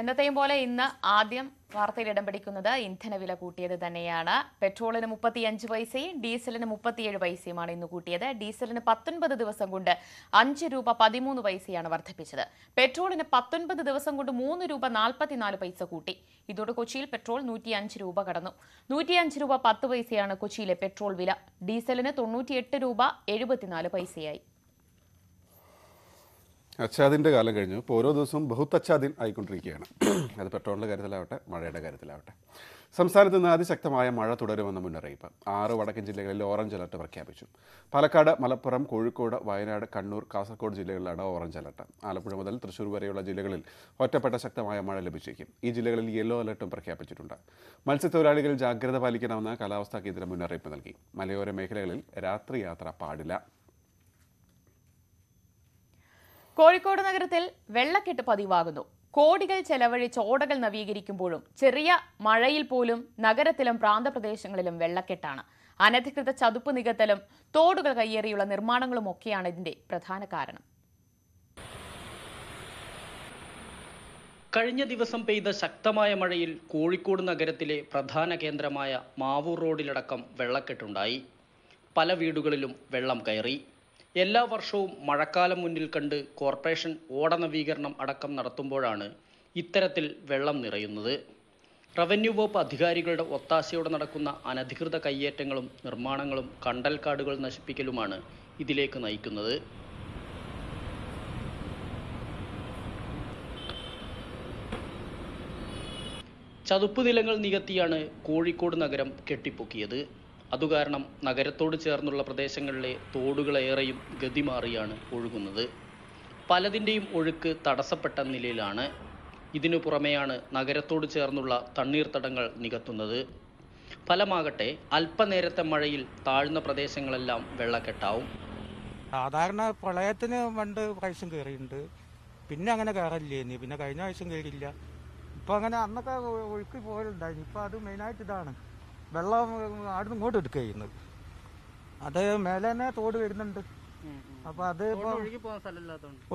എന്നത്തെയും പോലെ ഇന്ന് ആദ്യം വാർത്തയിൽ ഇടം പിടിക്കുന്നത് ഇന്ധനവില കൂട്ടിയത് തന്നെയാണ്. പെട്രോളിന് മുപ്പത്തിയഞ്ച് പൈസയും ഡീസലിന് മുപ്പത്തിയേഴ് പൈസയുമാണ് ഇന്ന് കൂട്ടിയത്. ഡീസലിന് പത്തൊൻപത് ദിവസം കൊണ്ട് അഞ്ച് രൂപ പതിമൂന്ന് പൈസയാണ് വർദ്ധിപ്പിച്ചത്. പെട്രോളിന് പത്തൊൻപത് ദിവസം കൊണ്ട് മൂന്ന് രൂപ നാൽപ്പത്തിനാല് പൈസ കൂട്ടി. ഇതോടെ കൊച്ചിയിൽ പെട്രോൾ നൂറ്റിയഞ്ച് രൂപ കടന്നു. നൂറ്റിയഞ്ച് രൂപ പത്ത് പൈസയാണ് കൊച്ചിയിലെ പെട്രോൾ വില. ഡീസലിന് തൊണ്ണൂറ്റിയെട്ട് രൂപ എഴുപത്തിനാല് പൈസയായി. അച്ചാദിന്റെ കാലം കഴിഞ്ഞു. ഇപ്പോൾ ഓരോ ദിവസവും ബഹുത്ത് അച്ചാദിൻ ആയിക്കൊണ്ടിരിക്കുകയാണ്. അത് പെട്രോളിന്റെ കാര്യത്തിലാവട്ടെ മഴയുടെ കാര്യത്തിലാവട്ടെ. സംസ്ഥാനത്ത് നിന്ന് അതിശക്തമായ മഴ തുടരുമെന്ന മുന്നറിയിപ്പ്. ആറ് വടക്കൻ ജില്ലകളിൽ ഓറഞ്ച് അലർട്ട് പ്രഖ്യാപിച്ചു. പാലക്കാട് മലപ്പുറം കോഴിക്കോട് വയനാട് കണ്ണൂർ കാസർഗോഡ് ജില്ലകളിലാണ് ഓറഞ്ച് അലർട്ട്. ആലപ്പുഴ മുതൽ തൃശ്ശൂർ വരെയുള്ള ജില്ലകളിൽ ഒറ്റപ്പെട്ട ശക്തമായ മഴ ലഭിച്ചേക്കും. ഈ ജില്ലകളിൽ യെല്ലോ അലർട്ടും പ്രഖ്യാപിച്ചിട്ടുണ്ട്. മത്സ്യത്തൊഴിലാളികൾ ജാഗ്രത പാലിക്കണമെന്ന് കാലാവസ്ഥാ കേന്ദ്രം മുന്നറിയിപ്പ് നൽകി. മലയോര മേഖലകളിൽ രാത്രി യാത്ര പാടില്ല. കോഴിക്കോട് നഗരത്തിൽ വെള്ളക്കെട്ട് പതിവാകുന്നു. കോടികൾ ചെലവഴിച്ച് ഓടകൾ നവീകരിക്കുമ്പോഴും ചെറിയ മഴയിൽ പോലും നഗരത്തിലും പ്രാന്തപ്രദേശങ്ങളിലും വെള്ളക്കെട്ടാണ്. അനധികൃത ചതുപ്പ് നികത്തലും തോടുകൾ കയ്യേറിയുള്ള നിർമ്മാണങ്ങളും ഒക്കെയാണ് ഇതിന്റെ പ്രധാന കാരണം. കഴിഞ്ഞ ദിവസം പെയ്ത ശക്തമായ മഴയിൽ കോഴിക്കോട് നഗരത്തിലെ പ്രധാന കേന്ദ്രമായ മാവൂർ റോഡിലടക്കം വെള്ളക്കെട്ടുണ്ടായി. പല വീടുകളിലും വെള്ളം കയറി. എല്ലാ വർഷവും മഴക്കാലം മുന്നിൽ കണ്ട് കോർപ്പറേഷൻ ഓട നവീകരണം അടക്കം നടത്തുമ്പോഴാണ് ഇത്തരത്തിൽ വെള്ളം നിറയുന്നത്. റവന്യൂ വകുപ്പ് അധികാരികളുടെ ഒത്താശയോടെ നടക്കുന്ന അനധികൃത കയ്യേറ്റങ്ങളും നിർമ്മാണങ്ങളും കണ്ടൽ കാടുകൾ നശിപ്പിക്കലുമാണ് ഇതിലേക്ക് നയിക്കുന്നത്. ചതുപ്പ് നിലങ്ങൾ നികത്തിയാണ് കോഴിക്കോട് നഗരം കെട്ടിപ്പൊക്കിയത്. അതുകാരണം നഗരത്തോട് ചേർന്നുള്ള പ്രദേശങ്ങളിലെ തോടുകളേറെയും ഗതിമാറിയാണ് ഒഴുകുന്നത്. പലതിന്റെയും ഒഴുക്ക് തടസ്സപ്പെട്ട നിലയിലാണ്. ഇതിനു പുറമെയാണ് നഗരത്തോട് ചേർന്നുള്ള തണ്ണീർത്തടങ്ങൾ നികത്തുന്നത്. ഫലമാകട്ടെ അല്പനേരത്തെ മഴയിൽ താഴ്ന്ന പ്രദേശങ്ങളെല്ലാം വെള്ളക്കെട്ടാവും. സാധാരണ പ്രളയത്തിന് പണ്ട് പ്രാവശ്യം കയറിയിട്ടുണ്ട്. പിന്നെ അങ്ങനെ കയറില്ലേനി പിന്നെ കഴിഞ്ഞ പ്രാവശ്യം കയറിയില്ല. ഇപ്പൊ അങ്ങനെ അന്നൊക്കെ ഒഴുക്കി പോലുണ്ടായിരുന്നു ഇപ്പൊ അത് മെയിനായിട്ട് ഇതാണ്. വെള്ളം അവിടുന്ന് ഇങ്ങോട്ട് എടുക്കുക ചെയ്യുന്നത്. അത് മേലെ തന്നെ തോട് വരുന്നുണ്ട്. അപ്പൊ അത് ഇപ്പൊ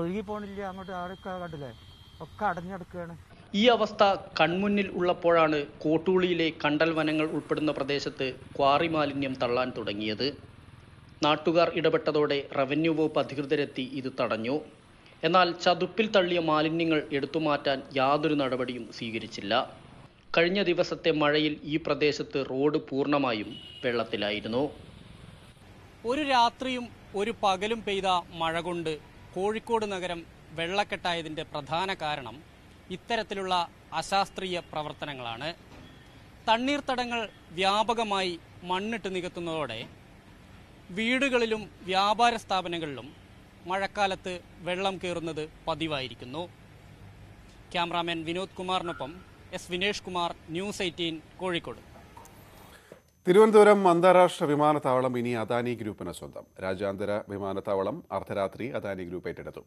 ഒഴുകി പോണില്ല. അങ്ങോട്ട് ആടൊക്കെ കണ്ടില്ലേ? ഒക്കെ അടഞ്ഞെടുക്കുകയാണ് ഈ അവസ്ഥ കൺമുന്നിൽ ഉള്ളപ്പോഴാണ് കോട്ടൂളിയിലെ കണ്ടൽ വനങ്ങൾ ഉൾപ്പെടുന്ന പ്രദേശത്ത് ക്വാറി മാലിന്യം തള്ളാൻ തുടങ്ങിയത്. നാട്ടുകാർ ഇടപെട്ടതോടെ റവന്യൂ വകുപ്പ് അധികൃതരെത്തി ഇത് തടഞ്ഞു. എന്നാൽ ചതുപ്പിൽ തള്ളിയ മാലിന്യങ്ങൾ എടുത്തുമാറ്റാൻ യാതൊരു നടപടിയും സ്വീകരിച്ചില്ല. കഴിഞ്ഞ ദിവസത്തെ മഴയിൽ ഈ പ്രദേശത്ത് റോഡ് പൂർണമായും വെള്ളത്തിലായിരുന്നു. ഒരു രാത്രിയും ഒരു പകലും പെയ്ത മഴ കൊണ്ട് കോഴിക്കോട് നഗരം വെള്ളക്കെട്ടായതിന്റെ പ്രധാന കാരണം ഇത്തരത്തിലുള്ള അശാസ്ത്രീയ പ്രവർത്തനങ്ങളാണ്. തണ്ണീർത്തടങ്ങൾ വ്യാപകമായി മണ്ണിട്ട് നികത്തുന്നതോടെ വീടുകളിലും വ്യാപാര സ്ഥാപനങ്ങളിലും മഴക്കാലത്ത് വെള്ളം കയറുന്നത് പതിവായിരിക്കുന്നു. Cameraman Vinod കുമാറിനൊപ്പം S Vinesh Kumar news eighteen Kozhikode. Thiruvananthapuram അന്താരാഷ്ട്ര വിമാനത്താവളം ഇനി അദാനി ഗ്രൂപ്പിന് സ്വന്തം. രാജ്യാന്തര വിമാനത്താവളം അർദ്ധരാത്രി അദാനി ഗ്രൂപ്പ് ഏറ്റെടുത്തു.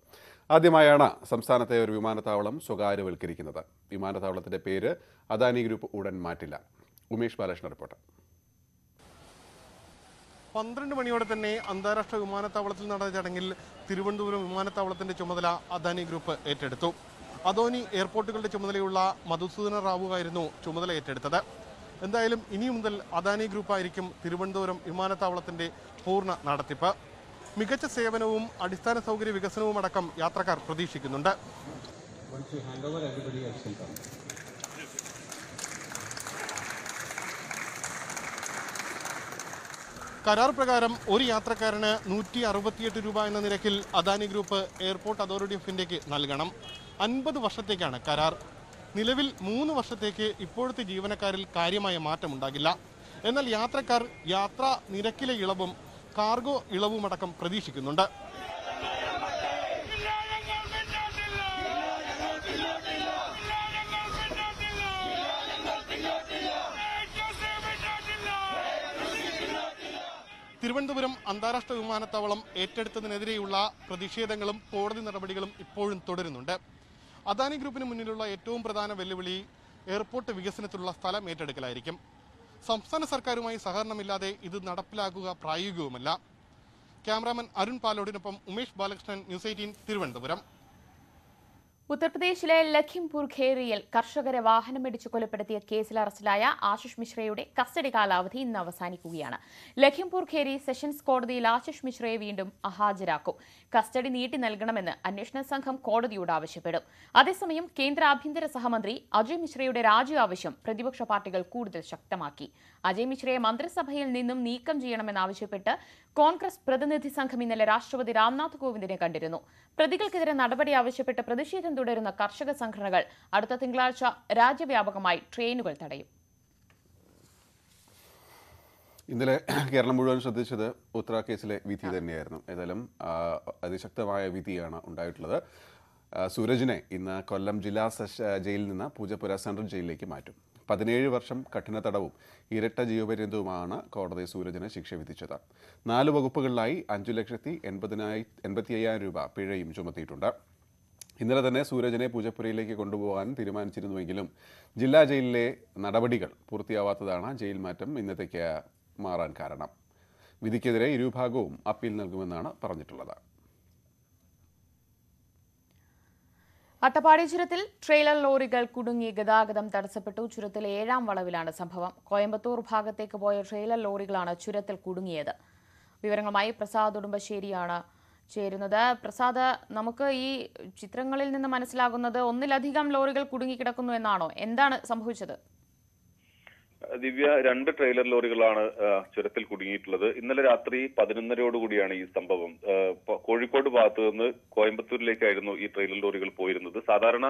ആദ്യമായാണ് സംസ്ഥാനത്തെ ഒരു വിമാനത്താവളം സ്വകാര്യവൽക്കരിക്കുന്നത്. വിമാനത്താവളത്തിന്റെ പേര് അദാനി ഗ്രൂപ്പ് ഉടൻ മാറ്റില്ല. ഉമേഷ് ബാലകൃഷ്ണ റിപ്പോർട്ട്. പന്ത്രണ്ട് മണിയോടെ തന്നെ അന്താരാഷ്ട്ര വിമാനത്താവളത്തിൽ നടന്ന ചടങ്ങിൽ തിരുവനന്തപുരം വിമാനത്താവളത്തിന്റെ ചുമതല അദാനി ഗ്രൂപ്പ് ഏറ്റെടുത്തു. അദോനി എയർപോർട്ടുകളുടെ ചുമതലയുള്ള മധുസൂദന റാവു ആയിരുന്നു ചുമതല ഏറ്റെടുത്തത്. എന്തായാലും ഇനി മുതൽ അദാനി ഗ്രൂപ്പായിരിക്കും തിരുവനന്തപുരം വിമാനത്താവളത്തിന്റെ പൂർണ നടത്തിപ്പ്. മികച്ച സേവനവും അടിസ്ഥാന സൗകര്യ വികസനവും അടക്കം യാത്രക്കാർ പ്രതീക്ഷിക്കുന്നുണ്ട്. കരാർ പ്രകാരം ഒരു യാത്രക്കാരന് നൂറ്റി അറുപത്തിയെട്ട് രൂപ എന്ന നിരക്കിൽ Adani group airport authority of ഇന്ത്യയ്ക്ക് നൽകണം. അൻപത് വർഷത്തേക്കാണ് കരാർ. നിലവിൽ മൂന്ന് വർഷത്തേക്ക് ഇപ്പോഴത്തെ ജീവനക്കാരിൽ കാര്യമായ മാറ്റമുണ്ടാകില്ല. എന്നാൽ യാത്രക്കാർ യാത്രാ നിരക്കിലെ ഇളവും കാർഗോ ഇളവുമടക്കം പ്രതീക്ഷിക്കുന്നുണ്ട്. തിരുവനന്തപുരം അന്താരാഷ്ട്ര വിമാനത്താവളം ഏറ്റെടുത്തതിനെതിരെയുള്ള പ്രതിഷേധങ്ങളും കോടതി നടപടികളും ഇപ്പോഴും തുടരുന്നുണ്ട്. അദാനി ഗ്രൂപ്പിന് മുന്നിലുള്ള ഏറ്റവും പ്രധാന വെല്ലുവിളി എയർപോർട്ട് വികസനത്തിലുള്ള സ്ഥലം ഏറ്റെടുക്കലായിരിക്കും. സംസ്ഥാന സർക്കാരുമായി സഹകരണമില്ലാതെ ഇത് നടപ്പിലാക്കുക പ്രായോഗികവുമല്ല. ക്യാമറാമാൻ അരുൺ പാലോടിനൊപ്പം ഉമേഷ് ബാലകൃഷ്ണൻ ന്യൂസ് എയ്റ്റീൻ തിരുവനന്തപുരം. ഉത്തർപ്രദേശിലെ ലഖിംപൂർ ഖേറിയിൽ കർഷകരെ വാഹനമിടിച്ച് കൊലപ്പെടുത്തിയ കേസിൽ അറസ്റ്റിലായ ആശിഷ് മിശ്രയുടെ കസ്റ്റഡി കാലാവധി ഇന്ന് അവസാനിക്കുകയാണ്. ലഖിംപൂർ ഖേരി സെഷൻസ് കോടതിയിൽ ആശിഷ് മിശ്രയെ വീണ്ടും അഹാജരാക്കും കസ്റ്റഡി നീട്ടി നൽകണമെന്ന് അന്വേഷണ സംഘം കോടതിയോട് ആവശ്യപ്പെടും. അതേസമയം കേന്ദ്ര ആഭ്യന്തര സഹമന്ത്രി അജയ് മിശ്രയുടെ രാജി ആവശ്യം പ്രതിപക്ഷ പാർട്ടികൾ കൂടുതൽ ശക്തമാക്കി. അജയ് മിശ്രയെ മന്ത്രിസഭയിൽ നിന്നും നീക്കം ചെയ്യണമെന്നാവശ്യപ്പെട്ട് കോൺഗ്രസ് പ്രതിനിധി സംഘം ഇന്നലെ രാഷ്ട്രപതി രാംനാഥ് കോവിന്ദിനെ കണ്ടിരുന്നു. പ്രതികൾക്കെതിരെ നടപടി ആവശ്യപ്പെട്ട് പ്രതിഷേധം തുടരുന്ന കർഷക സംഘടനകൾ അടുത്ത തിങ്കളാഴ്ച രാജ്യവ്യാപകമായി ട്രെയിനുകൾ തടയും. ഇന്നലെ കേരളം മുഴുവൻ ശ്രദ്ധിച്ചത് ഉത്തര കേസിലെ വിധി തന്നെയായിരുന്നു. ഏതായാലും അതിശക്തമായ വിധിയാണ് ഉണ്ടായിട്ടുള്ളത്. സൂരജിനെ ഇന്ന് കൊല്ലം ജില്ലാ സെഷ ജയിലിൽ നിന്ന് പൂജപ്പുര സെൻട്രൽ ജയിലിലേക്ക് മാറ്റും. പതിനേഴ് വർഷം കഠിന തടവും ഇരട്ട ജീവപര്യന്തവുമാണ് കോടതി സൂരജിന് ശിക്ഷ വിധിച്ചത്. നാല് വകുപ്പുകളിലായി അഞ്ചു ലക്ഷത്തി എൺപതിനായി എൺപത്തി അയ്യായിരം രൂപ പിഴയും ചുമത്തിയിട്ടുണ്ട്. ഇന്നലെ തന്നെ സൂരജിനെ പൂജപ്പുരയിലേക്ക് കൊണ്ടുപോകാൻ തീരുമാനിച്ചിരുന്നുവെങ്കിലും ജില്ലാ ജയിലിലെ നടപടികൾ പൂർത്തിയാവാത്തതാണ് ജയിൽ മാറ്റം ഇന്നത്തേക്ക് മാറാൻ കാരണം. വിധിക്കെതിരെ ഇരുഭാഗവും അപ്പീൽ നൽകുമെന്നാണ് പറഞ്ഞിട്ടുള്ളത്. അട്ടപ്പാടി ചുരത്തിൽ ട്രെയിലർ ലോറികൾ കുടുങ്ങി ഗതാഗതം തടസ്സപ്പെട്ടു. ചുരത്തിലെ ഏഴാം വളവിലാണ് സംഭവം. കോയമ്പത്തൂർ ഭാഗത്തേക്ക് പോയ ട്രെയിലർ ലോറികളാണ് ചുരത്തിൽ കുടുങ്ങിയത്. വിവരങ്ങളുമായി പ്രസാദ് ഉടുമ്പശ്ശേരിയാണ് ചേരുന്നത്. പ്രസാദ് നമുക്ക് ഈ ചിത്രങ്ങളിൽ നിന്ന് മനസ്സിലാകുന്നത് ഒന്നിലധികം ലോറികൾ കുടുങ്ങിക്കിടക്കുന്നു എന്നാണോ? എന്താണ് സംഭവിച്ചത്? ദിവ്യ രണ്ട് ട്രെയിലർ ലോറികളാണ് ചുരത്തിൽ കുടുങ്ങിയിട്ടുള്ളത്. ഇന്നലെ രാത്രി പതിനൊന്നരയോടുകൂടിയാണ് ഈ സംഭവം. കോഴിക്കോട് ഭാഗത്തു നിന്ന് കോയമ്പത്തൂരിലേക്കായിരുന്നു ഈ ട്രെയിലർ ലോറികൾ പോയിരുന്നത്. സാധാരണ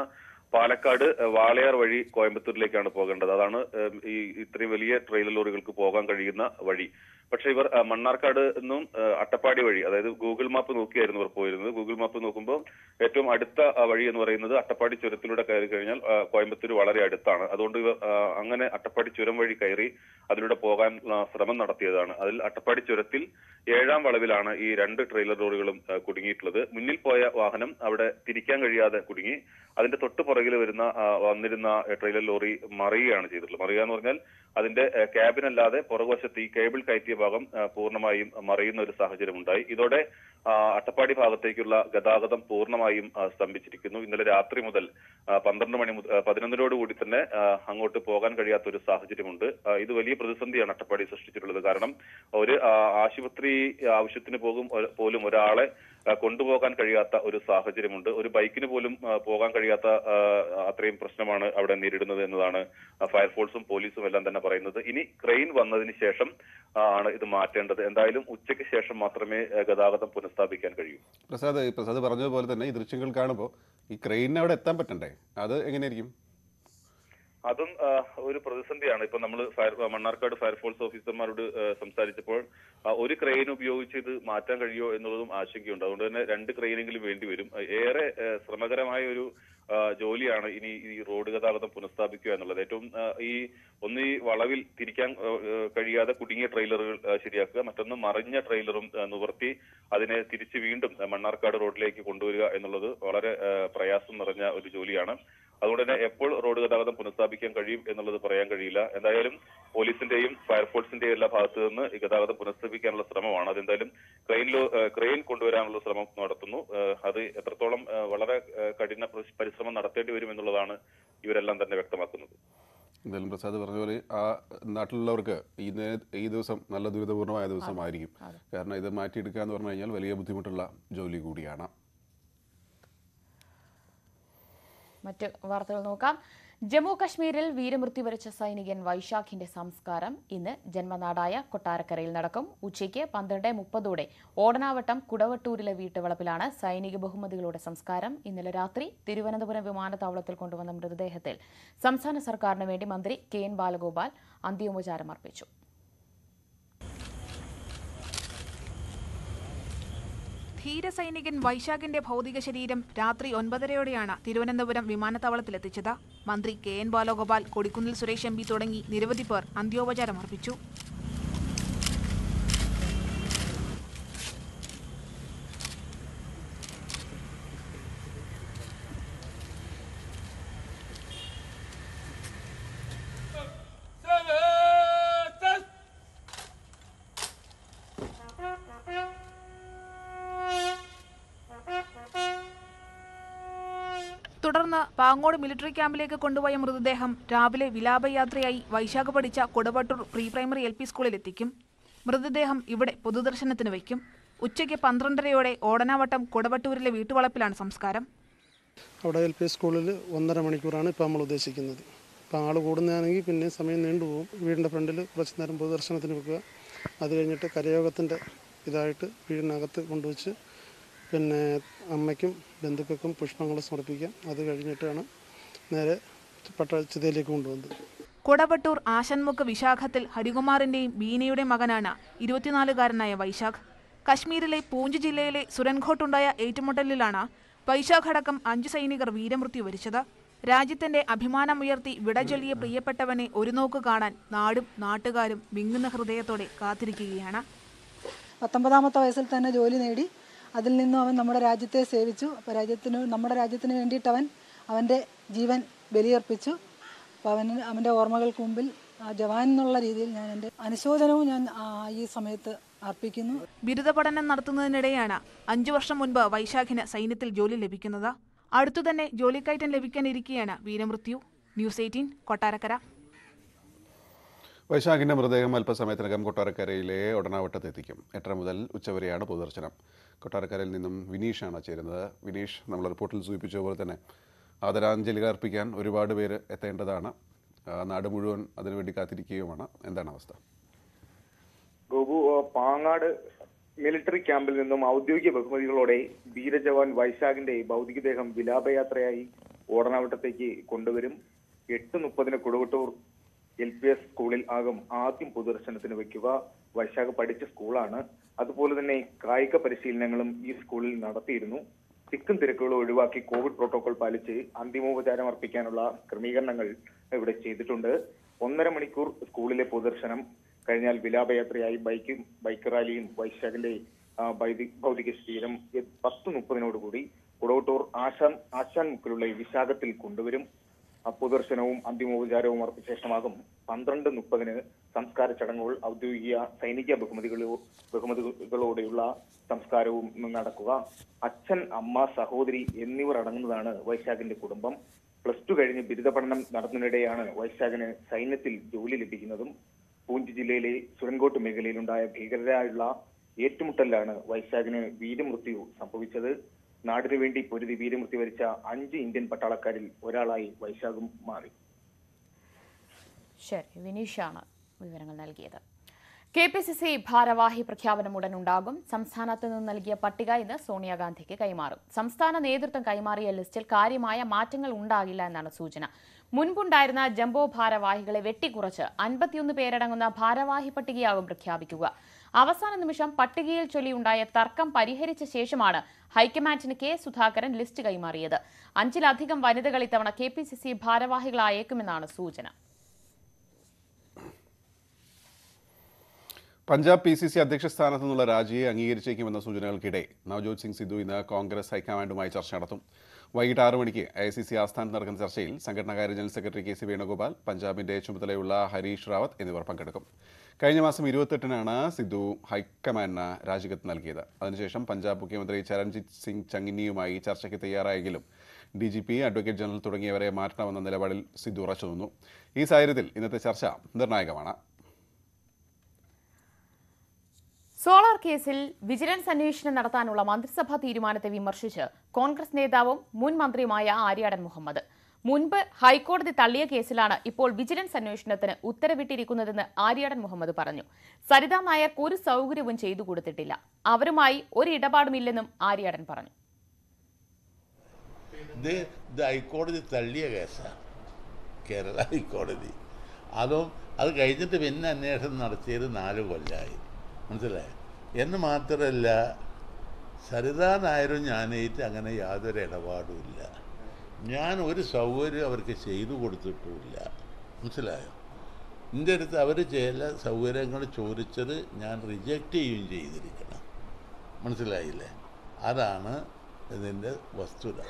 പാലക്കാട് വാളയാർ വഴി കോയമ്പത്തൂരിലേക്കാണ് പോകേണ്ടത്. അതാണ് ഈ ഇത്രയും വലിയ ട്രെയിലർ ലോറികൾക്ക് പോകാൻ കഴിയുന്ന വഴി. പക്ഷെ ഇവർ മണ്ണാർക്കാട് നിന്നും അട്ടപ്പാടി വഴി അതായത് ഗൂഗിൾ മാപ്പ് നോക്കിയായിരുന്നു ഇവർ പോയിരുന്നത്. ഗൂഗിൾ മാപ്പ് നോക്കുമ്പോൾ ഏറ്റവും അടുത്ത വഴി എന്ന് പറയുന്നത് അട്ടപ്പാടി ചുരത്തിലൂടെ കയറി കഴിഞ്ഞാൽ കോയമ്പത്തൂർ വളരെ അടുത്താണ്. അതുകൊണ്ട് ഇവർ അങ്ങനെ അട്ടപ്പാടി ചുരം വഴി കയറി അതിലൂടെ പോകാൻ ശ്രമം നടത്തിയതാണ്. അതിൽ അട്ടപ്പാടി ചുരത്തിൽ ഏഴാം വളവിലാണ് ഈ രണ്ട് ട്രെയിലർ ലോറികളും കുടുങ്ങിയിട്ടുള്ളത്. മുന്നിൽ പോയ വാഹനം അവിടെ തിരിക്കാൻ കഴിയാതെ കുടുങ്ങി. അതിന്റെ തൊട്ട് പുറകിൽ വരുന്ന വന്നിരുന്ന ട്രെയിലർ ലോറി മറിയുകയാണ് ചെയ്തിട്ടുള്ളത്. മറിയുക എന്ന് പറഞ്ഞാൽ അതിന്റെ ക്യാബിനല്ലാതെ പുറകുവശത്ത് ഈ കേബിൾ കയറ്റിയ ഭാഗം പൂർണമായും മറിയുന്ന ഒരു സാഹചര്യം ഉണ്ടായി ഇതോടെ അട്ടപ്പാടി ഭാഗത്തേക്കുള്ള ഗതാഗതം പൂർണമായും സ്തംഭിച്ചിരിക്കുന്നു. ഇന്നലെ രാത്രി മുതൽ പന്ത്രണ്ട് മണി മുതൽ പതിനൊന്നിനോട് കൂടി തന്നെ അങ്ങോട്ട് പോകാൻ കഴിയാത്ത ഒരു സാഹചര്യമുണ്ട് ഇത് വലിയ പ്രതിസന്ധിയാണ് അട്ടപ്പാടി സൃഷ്ടിച്ചിട്ടുള്ളത്. കാരണം ഒരു ആശുപത്രി ആവശ്യത്തിന് പോകും പോലും ഒരാളെ കൊണ്ടുപോകാൻ കഴിയാത്ത ഒരു സാഹചര്യമുണ്ട്. ഒരു ബൈക്കിന് പോലും പോകാൻ കഴിയാത്ത അത്രയും പ്രശ്നമാണ് അവിടെ നേരിടുന്നത് എന്നതാണ് ഫയർഫോഴ്സും പോലീസും എല്ലാം തന്നെ പറയുന്നത്. ഇനി ക്രെയിൻ വന്നതിന് ശേഷം ആണ് ഇത് മാറ്റേണ്ടത്. എന്തായാലും ഉച്ചയ്ക്ക് ശേഷം മാത്രമേ ഗതാഗതം പുനഃസ്ഥാപിക്കാൻ കഴിയൂ. പ്രസാദ് പ്രസാദ് പറഞ്ഞതുപോലെ തന്നെ ഈ ദൃശ്യങ്ങൾ കാണുമ്പോൾ ഈ ക്രെയിനിന് അവിടെ എത്താൻ പറ്റണ്ടേ? അത് എങ്ങനെയായിരിക്കും? അതും ഒരു പ്രതിസന്ധിയാണ്. ഇപ്പൊ നമ്മൾ ഫയർ മണ്ണാർക്കാട് ഫയർഫോഴ്സ് ഓഫീസർമാരോട് സംസാരിച്ചപ്പോൾ ഒരു ക്രെയിൻ ഉപയോഗിച്ച് ഇത് മാറ്റാൻ കഴിയുമോ എന്നുള്ളതും ആശങ്കയുണ്ട്. അതുകൊണ്ട് തന്നെ രണ്ട് ക്രെയിനെങ്കിലും വേണ്ടി വരും. ഏറെ ശ്രമകരമായ ഒരു ജോലിയാണ് ഇനി ഈ റോഡ് ഗതാഗതം പുനഃസ്ഥാപിക്കുക എന്നുള്ളത്. ഏറ്റവും ഈ ഒന്ന് ഈ വളവിൽ തിരിക്കാൻ കഴിയാതെ കുടുങ്ങിയ ട്രെയിലറുകൾ ശരിയാക്കുക മറ്റൊന്ന് മറിഞ്ഞ ട്രെയിലറും നിവർത്തി അതിനെ തിരിച്ച് വീണ്ടും മണ്ണാർക്കാട് റോഡിലേക്ക് കൊണ്ടുവരിക എന്നുള്ളത് വളരെ പ്രയാസം നിറഞ്ഞ ഒരു ജോലിയാണ്. അതുകൊണ്ട് തന്നെ എപ്പോൾ റോഡ് ഗതാഗതം പുനഃസ്ഥാപിക്കാൻ കഴിയും എന്നുള്ളത് പറയാൻ കഴിയില്ല. എന്തായാലും പോലീസിന്റെയും ഫയർഫോഴ്സിന്റെയും എല്ലാ ഭാഗത്തു നിന്ന് ഈ ഗതാഗതം പുനഃസ്ഥാപിക്കാനുള്ള ശ്രമമാണ്. അതെന്തായാലും ക്രെയിനിലോ ക്രെയിൻ കൊണ്ടുവരാനുള്ള ശ്രമം നടത്തുന്നു. അത് എത്രത്തോളം വളരെ കഠിന പരിശ്രമം നടത്തേണ്ടി വരും എന്നുള്ളതാണ് ഇവരെല്ലാം തന്നെ വ്യക്തമാക്കുന്നത്. എന്തായാലും പ്രസാദ് പറഞ്ഞ പോലെ ആ നാട്ടിലുള്ളവർക്ക് ഈ ഈ ദിവസം നല്ല ദുരിതപൂർണമായ ദിവസമായിരിക്കും. കാരണം ഇത് മാറ്റിയെടുക്കുക എന്ന് പറഞ്ഞു കഴിഞ്ഞാൽ വലിയ ബുദ്ധിമുട്ടുള്ള ജോലി കൂടിയാണ്. മറ്റ് വാർത്തകൾ നോക്കാം. ജമ്മു കശ്മീരിൽ വീരമൃത്യു വരിച്ച സൈനികൻ വൈശാഖിന്റെ സംസ്കാരം ഇന്ന് ജന്മനാടായ കൊട്ടാരക്കരയിൽ നടക്കും. ഉച്ചയ്ക്ക് പന്ത്രണ്ട് മുപ്പതോടെ ഓടനാവട്ടം കുടവട്ടൂരിലെ വീട്ടുവളപ്പിലാണ് സൈനിക ബഹുമതികളുടെ സംസ്കാരം. ഇന്നലെ രാത്രി തിരുവനന്തപുരം വിമാനത്താവളത്തിൽ കൊണ്ടുവന്ന മൃതദേഹത്തിൽ സംസ്ഥാന സർക്കാരിന് വേണ്ടി മന്ത്രി കെ എൻ ബാലഗോപാൽ അന്ത്യോപചാരം അർപ്പിച്ചു. ധീരസൈനികൻ വൈശാഖിന്റെ ഭൗതിക ശരീരം രാത്രി ഒൻപതരയോടെയാണ് തിരുവനന്തപുരം വിമാനത്താവളത്തിലെത്തിച്ചത്. മന്ത്രി K N Balagopal Kodikunnil Suresh M തുടങ്ങി നിരവധി പേർ അന്ത്യോപചാരം അർപ്പിച്ചു പാങ്ങോട് മിലിറ്ററി ക്യാമ്പിലേക്ക് കൊണ്ടുപോയ മൃതദേഹം രാവിലെ വിലാപയാത്രയായി വൈശാഖ പഠിച്ച Kodavattoor pre primary L P സ്കൂളിലെത്തിക്കും മൃതദേഹം ഇവിടെ പൊതുദർശനത്തിന് വയ്ക്കും. ഉച്ചയ്ക്ക് പന്ത്രണ്ടരയോടെ ഓടനാവട്ടം കൊടവട്ടൂരിലെ വീട്ടുവളപ്പിലാണ് സംസ്കാരം. അവിടെ എൽ പി സ്കൂളിൽ ഒന്നര മണിക്കൂറാണ് ഇപ്പോൾ നമ്മൾ ഉദ്ദേശിക്കുന്നത്. ഇപ്പോൾ ആൾ കൂടുന്നതാണെങ്കിൽ പിന്നെ സമയം നീണ്ടുപോകും വീടിന്റെ ഫ്രണ്ടിൽ കുറച്ച് നേരം പൊതുദർശനത്തിന് വെക്കുക. അത് കഴിഞ്ഞിട്ട് കരയോഗത്തിന്റെ ഇതായിട്ട് വീടിനകത്ത് കൊണ്ടുവച്ച് പിന്നെ അമ്മയ്ക്കും ബന്ധുക്കൾക്കും പുഷ്പങ്ങൾ സമർപ്പിക്കാം. അത് കഴിഞ്ഞിട്ടാണ് നേരെ പട്ടാച്ചിതയിലേക്ക് കൊണ്ടുവന്നത്. കൊടവട്ടൂർ ആശൻമുഖ വിശാഖത്തിൽ ഹരികുമാറിന്റെയും ബീനയുടെയും മകനാണ് ഇരുപത്തിനാലുകാരനായ വൈശാഖ്. കശ്മീരിലെ പൂഞ്ച് ജില്ലയിലെ സുരൻഘോട്ടുണ്ടായ ഏറ്റുമുട്ടലിലാണ് വൈശാഖ് അടക്കം അഞ്ചു സൈനികർ വീരമൃത്യു വരിച്ചത്. രാജ്യത്തിന്റെ അഭിമാനമുയർത്തി വിടചൊല്ലിയ പ്രിയപ്പെട്ടവനെ ഒരു നോക്ക് കാണാൻ നാടും നാട്ടുകാരും വിങ്ങുന്ന ഹൃദയത്തോടെ കാത്തിരിക്കുകയാണ്. പത്തൊമ്പതാമത്തെ വയസ്സിൽ തന്നെ ജോലി നേടി. അതിൽ നിന്നും അവൻ നമ്മുടെ രാജ്യത്തെ സേവിച്ചു. അപ്പോൾ രാജ്യത്തിന് നമ്മുടെ രാജ്യത്തിന് വേണ്ടിയിട്ട് അവൻ അവന്റെ ജീവൻ ബലിയർപ്പിച്ചു. അപ്പോൾ അവന് അവന്റെ ഓർമ്മകൾക്ക് മുമ്പിൽ ആ ജവാൻ എന്നുള്ള രീതിയിൽ ഞാൻ എന്റെ അനുശോചനവും ഞാൻ ഈ സമയത്ത് അർപ്പിക്കുന്നു. ബിരുദ പഠനം നടത്തുന്നതിനിടെയാണ് അഞ്ചു വർഷം മുൻപ് വൈശാഖിന് സൈന്യത്തിൽ ജോലി ലഭിക്കുന്നത്. അടുത്തുതന്നെ ജോലിക്കയറ്റം ലഭിക്കാനിരിക്കെയാണ് വീരമൃത്യു. News eighteen Kottarakkara. വൈശാഖിന്റെ മൃതദേഹം അല്പസമയത്തിനകം കൊട്ടാരക്കരയിലെ ഒടനാവട്ടത്ത് എത്തിക്കും എട്ടര മുതൽ ഉച്ചവരെയാണ് പൊതുദർശനം. കൊട്ടാരക്കരയിൽ നിന്നും വിനീഷാണ് ചേരുന്നത്. വിനീഷ് നമ്മൾ റിപ്പോർട്ടിൽ സൂചിപ്പിച്ച പോലെ തന്നെ ആദരാഞ്ജലികൾ അർപ്പിക്കാൻ ഒരുപാട് പേര് എത്തേണ്ടതാണ്. നാട് മുഴുവൻ അതിനുവേണ്ടി കാത്തിരിക്കുകയുമാണ്. എന്താണ് അവസ്ഥ? ഗോപു പാങ്ങാട് മിലിറ്ററി ക്യാമ്പിൽ നിന്നും ഔദ്യോഗിക ബഹുമതികളോടെ വീരജവാൻ വൈശാഖിന്റെ ഭൗതികദേഹം വിലാപയാത്രയായി ഓടനാവട്ടത്തേക്ക് കൊണ്ടുവരും. എട്ട് മുപ്പതിന് കൊടുവട്ടൂർ എൽ പി എസ് സ്കൂളിൽ ആകും ആദ്യം പൊതുദർശനത്തിന് വയ്ക്കുക. വൈശാഖ പഠിച്ച സ്കൂളാണ്. അതുപോലെ തന്നെ കായിക പരിശീലനങ്ങളും ഈ സ്കൂളിൽ നടത്തിയിരുന്നു. തിക്കും തിരക്കുകളും ഒഴിവാക്കി കോവിഡ് പ്രോട്ടോകോൾ പാലിച്ച് അന്തിമോപചാരം അർപ്പിക്കാനുള്ള ക്രമീകരണങ്ങൾ ഇവിടെ ചെയ്തിട്ടുണ്ട്. ഒന്നര മണിക്കൂർ സ്കൂളിലെ പൊതുദർശനം. കഴിഞ്ഞാൽ വിലാപയാത്രയായി ബൈക്കും ബൈക്ക് റാലിയും വൈശാഖിന്റെ ഭൗതിക ശരീരം പത്ത് മുപ്പതിനോടുകൂടി കുടവട്ടൂർ ആശാൻ ആശാൻ മുക്കിലുള്ള വിശാഖത്തിൽ കൊണ്ടുവരും. പൊതുദർശനവും അന്തിമോപചാരവും അർപ്പിച്ച ശേഷമാകും പന്ത്രണ്ട് മുപ്പതിന് സംസ്കാര ചടങ്ങുകൾ ഔദ്യോഗിക സൈനിക ബഹുമതികളോ ബഹുമതികളോടെയുള്ള സംസ്കാരവും നടക്കുക. അച്ഛൻ അമ്മ സഹോദരി എന്നിവർ അടങ്ങുന്നതാണ് വൈശാഖിന്റെ കുടുംബം. പ്ലസ് ടു കഴിഞ്ഞ് ബിരുദ പഠനം നടത്തുന്നതിനിടെയാണ് വൈശാഖിന് സൈന്യത്തിൽ ജോലി ലഭിക്കുന്നതും. പൂഞ്ച് ജില്ലയിലെ സുരങ്കോട്ട് മേഖലയിലുണ്ടായ ഭീകരരായുള്ള ഏറ്റുമുട്ടലിലാണ് വൈശാഖിന് വീരമൃത്യു സംഭവിച്ചത്. നാടിനു വേണ്ടി പൊരുതി വീരമൃത്യു വരിച്ച അഞ്ച് ഇന്ത്യൻ പട്ടാളക്കാരിൽ ഒരാളായി വൈശാഖും മാറി. ശരി വിനീഷാണ് വിവരങ്ങൾ നൽകിയത്. കെ പി സി സി ഭാരവാഹി പ്രഖ്യാപനം ഉടൻ ഉണ്ടാകും സംസ്ഥാനത്ത് നിന്ന് നൽകിയ പട്ടിക ഇന്ന് സോണിയാഗാന്ധിക്ക് കൈമാറും. സംസ്ഥാന നേതൃത്വം കൈമാറിയ ലിസ്റ്റിൽ കാര്യമായ മാറ്റങ്ങൾ ഉണ്ടാകില്ല എന്നാണ് സൂചന. മുൻപുണ്ടായിരുന്ന ജംബോ ഭാരവാഹികളെ വെട്ടിക്കുറച്ച് അൻപത്തിയൊന്ന് പേരടങ്ങുന്ന ഭാരവാഹി പട്ടികയാകും പ്രഖ്യാപിക്കുക. അവസാന നിമിഷം പട്ടികയിൽ ചൊല്ലിയുണ്ടായ തർക്കം പരിഹരിച്ച ശേഷമാണ് ഹൈക്കമാൻഡിന് കെ സുധാകരൻ ലിസ്റ്റ് കൈമാറിയത്. അഞ്ചിലധികം വനിതകൾ ഇത്തവണ കെ പി സി സി ഭാരവാഹികളായേക്കുമെന്നാണ് സൂചന. പഞ്ചാബ് പി സി സി അധ്യക്ഷ സ്ഥാനത്തു നിന്നുള്ള രാജിയെ അംഗീകരിച്ചേക്കുമെന്ന സൂചനകൾക്കിടെ നവജോത് സിംഗ് സിദ്ധു ഇന്ന് കോൺഗ്രസ് ഹൈക്കമാൻഡുമായി ചർച്ച നടത്തും. വൈകിട്ട് ആറ് മണിക്ക് ഐ സി സി ആസ്ഥാനത്ത് നടക്കുന്ന ചർച്ചയിൽ സംഘടനാകാര്യ general secretary K C Venugopal പഞ്ചാബിന്റെ ചുമതലയുള്ള ഹരീഷ് റാവത്ത് എന്നിവർ പങ്കെടുക്കും. കഴിഞ്ഞ മാസം ഇരുപത്തെട്ടിനാണ് സിദ്ധു ഹൈക്കമാൻഡിന് രാജിക്കത്ത് നൽകിയത്. അതിനുശേഷം പഞ്ചാബ് മുഖ്യമന്ത്രി ചരൺജിത് സിംഗ് ചങ്ങിനിയുമായി ചർച്ചയ്ക്ക് തയ്യാറായെങ്കിലും D G P advocate general തുടങ്ങിയവരെ മാറ്റണമെന്ന നിലപാടിൽ സിദ്ധു ഉറച്ചു നിന്നു. ഈ സാഹചര്യത്തിൽ ഇന്നത്തെ ചർച്ച നിർണായകമാണ്. സോളാർ കേസിൽ വിജിലൻസ് അന്വേഷണം നടത്താനുള്ള മന്ത്രിസഭാ തീരുമാനത്തെ വിമർശിച്ച് കോൺഗ്രസ് നേതാവും മുൻ മന്ത്രിയുമായ ആര്യാടൻ മുഹമ്മദ്. മുൻപ് ഹൈക്കോടതി തള്ളിയ കേസിലാണ് ഇപ്പോൾ വിജിലൻസ് അന്വേഷണത്തിന് ഉത്തരവിട്ടിരിക്കുന്നതെന്ന് ആര്യാടൻ മുഹമ്മദ് പറഞ്ഞു. സരിതാ നായർക്ക് ഒരു സൗകര്യവും ചെയ്തു കൊടുത്തിട്ടില്ല. അവരുമായി ഒരു ഇടപാടുമില്ലെന്നും ആര്യാടൻ പറഞ്ഞു. ഹൈക്കോടതി തള്ളിയ കേസാണ് കേരള ഹൈക്കോടതി. അതും അത് കഴിഞ്ഞിട്ട് പിന്നെ അന്വേഷണം നടത്തിയത് നാല് കൊല്ലമായി മനസ്സിലായോ? എന്ന് മാത്രമല്ല സരിതാ നായരും ഞാനായിട്ട് അങ്ങനെ യാതൊരു ഇടപാടുമില്ല. ഞാൻ ഒരു സൗകര്യം അവർക്ക് ചെയ്തു കൊടുത്തിട്ടുമില്ല. മനസ്സിലായോ? എന്റെ അടുത്ത് അവർ ചില സൗകര്യങ്ങൾ ചോദിച്ചത് ഞാൻ റിജക്റ്റ് ചെയ്യുകയും ചെയ്തിരിക്കണം. മനസ്സിലായില്ലേ? അതാണ് ഇതിന്റെ വസ്തുത.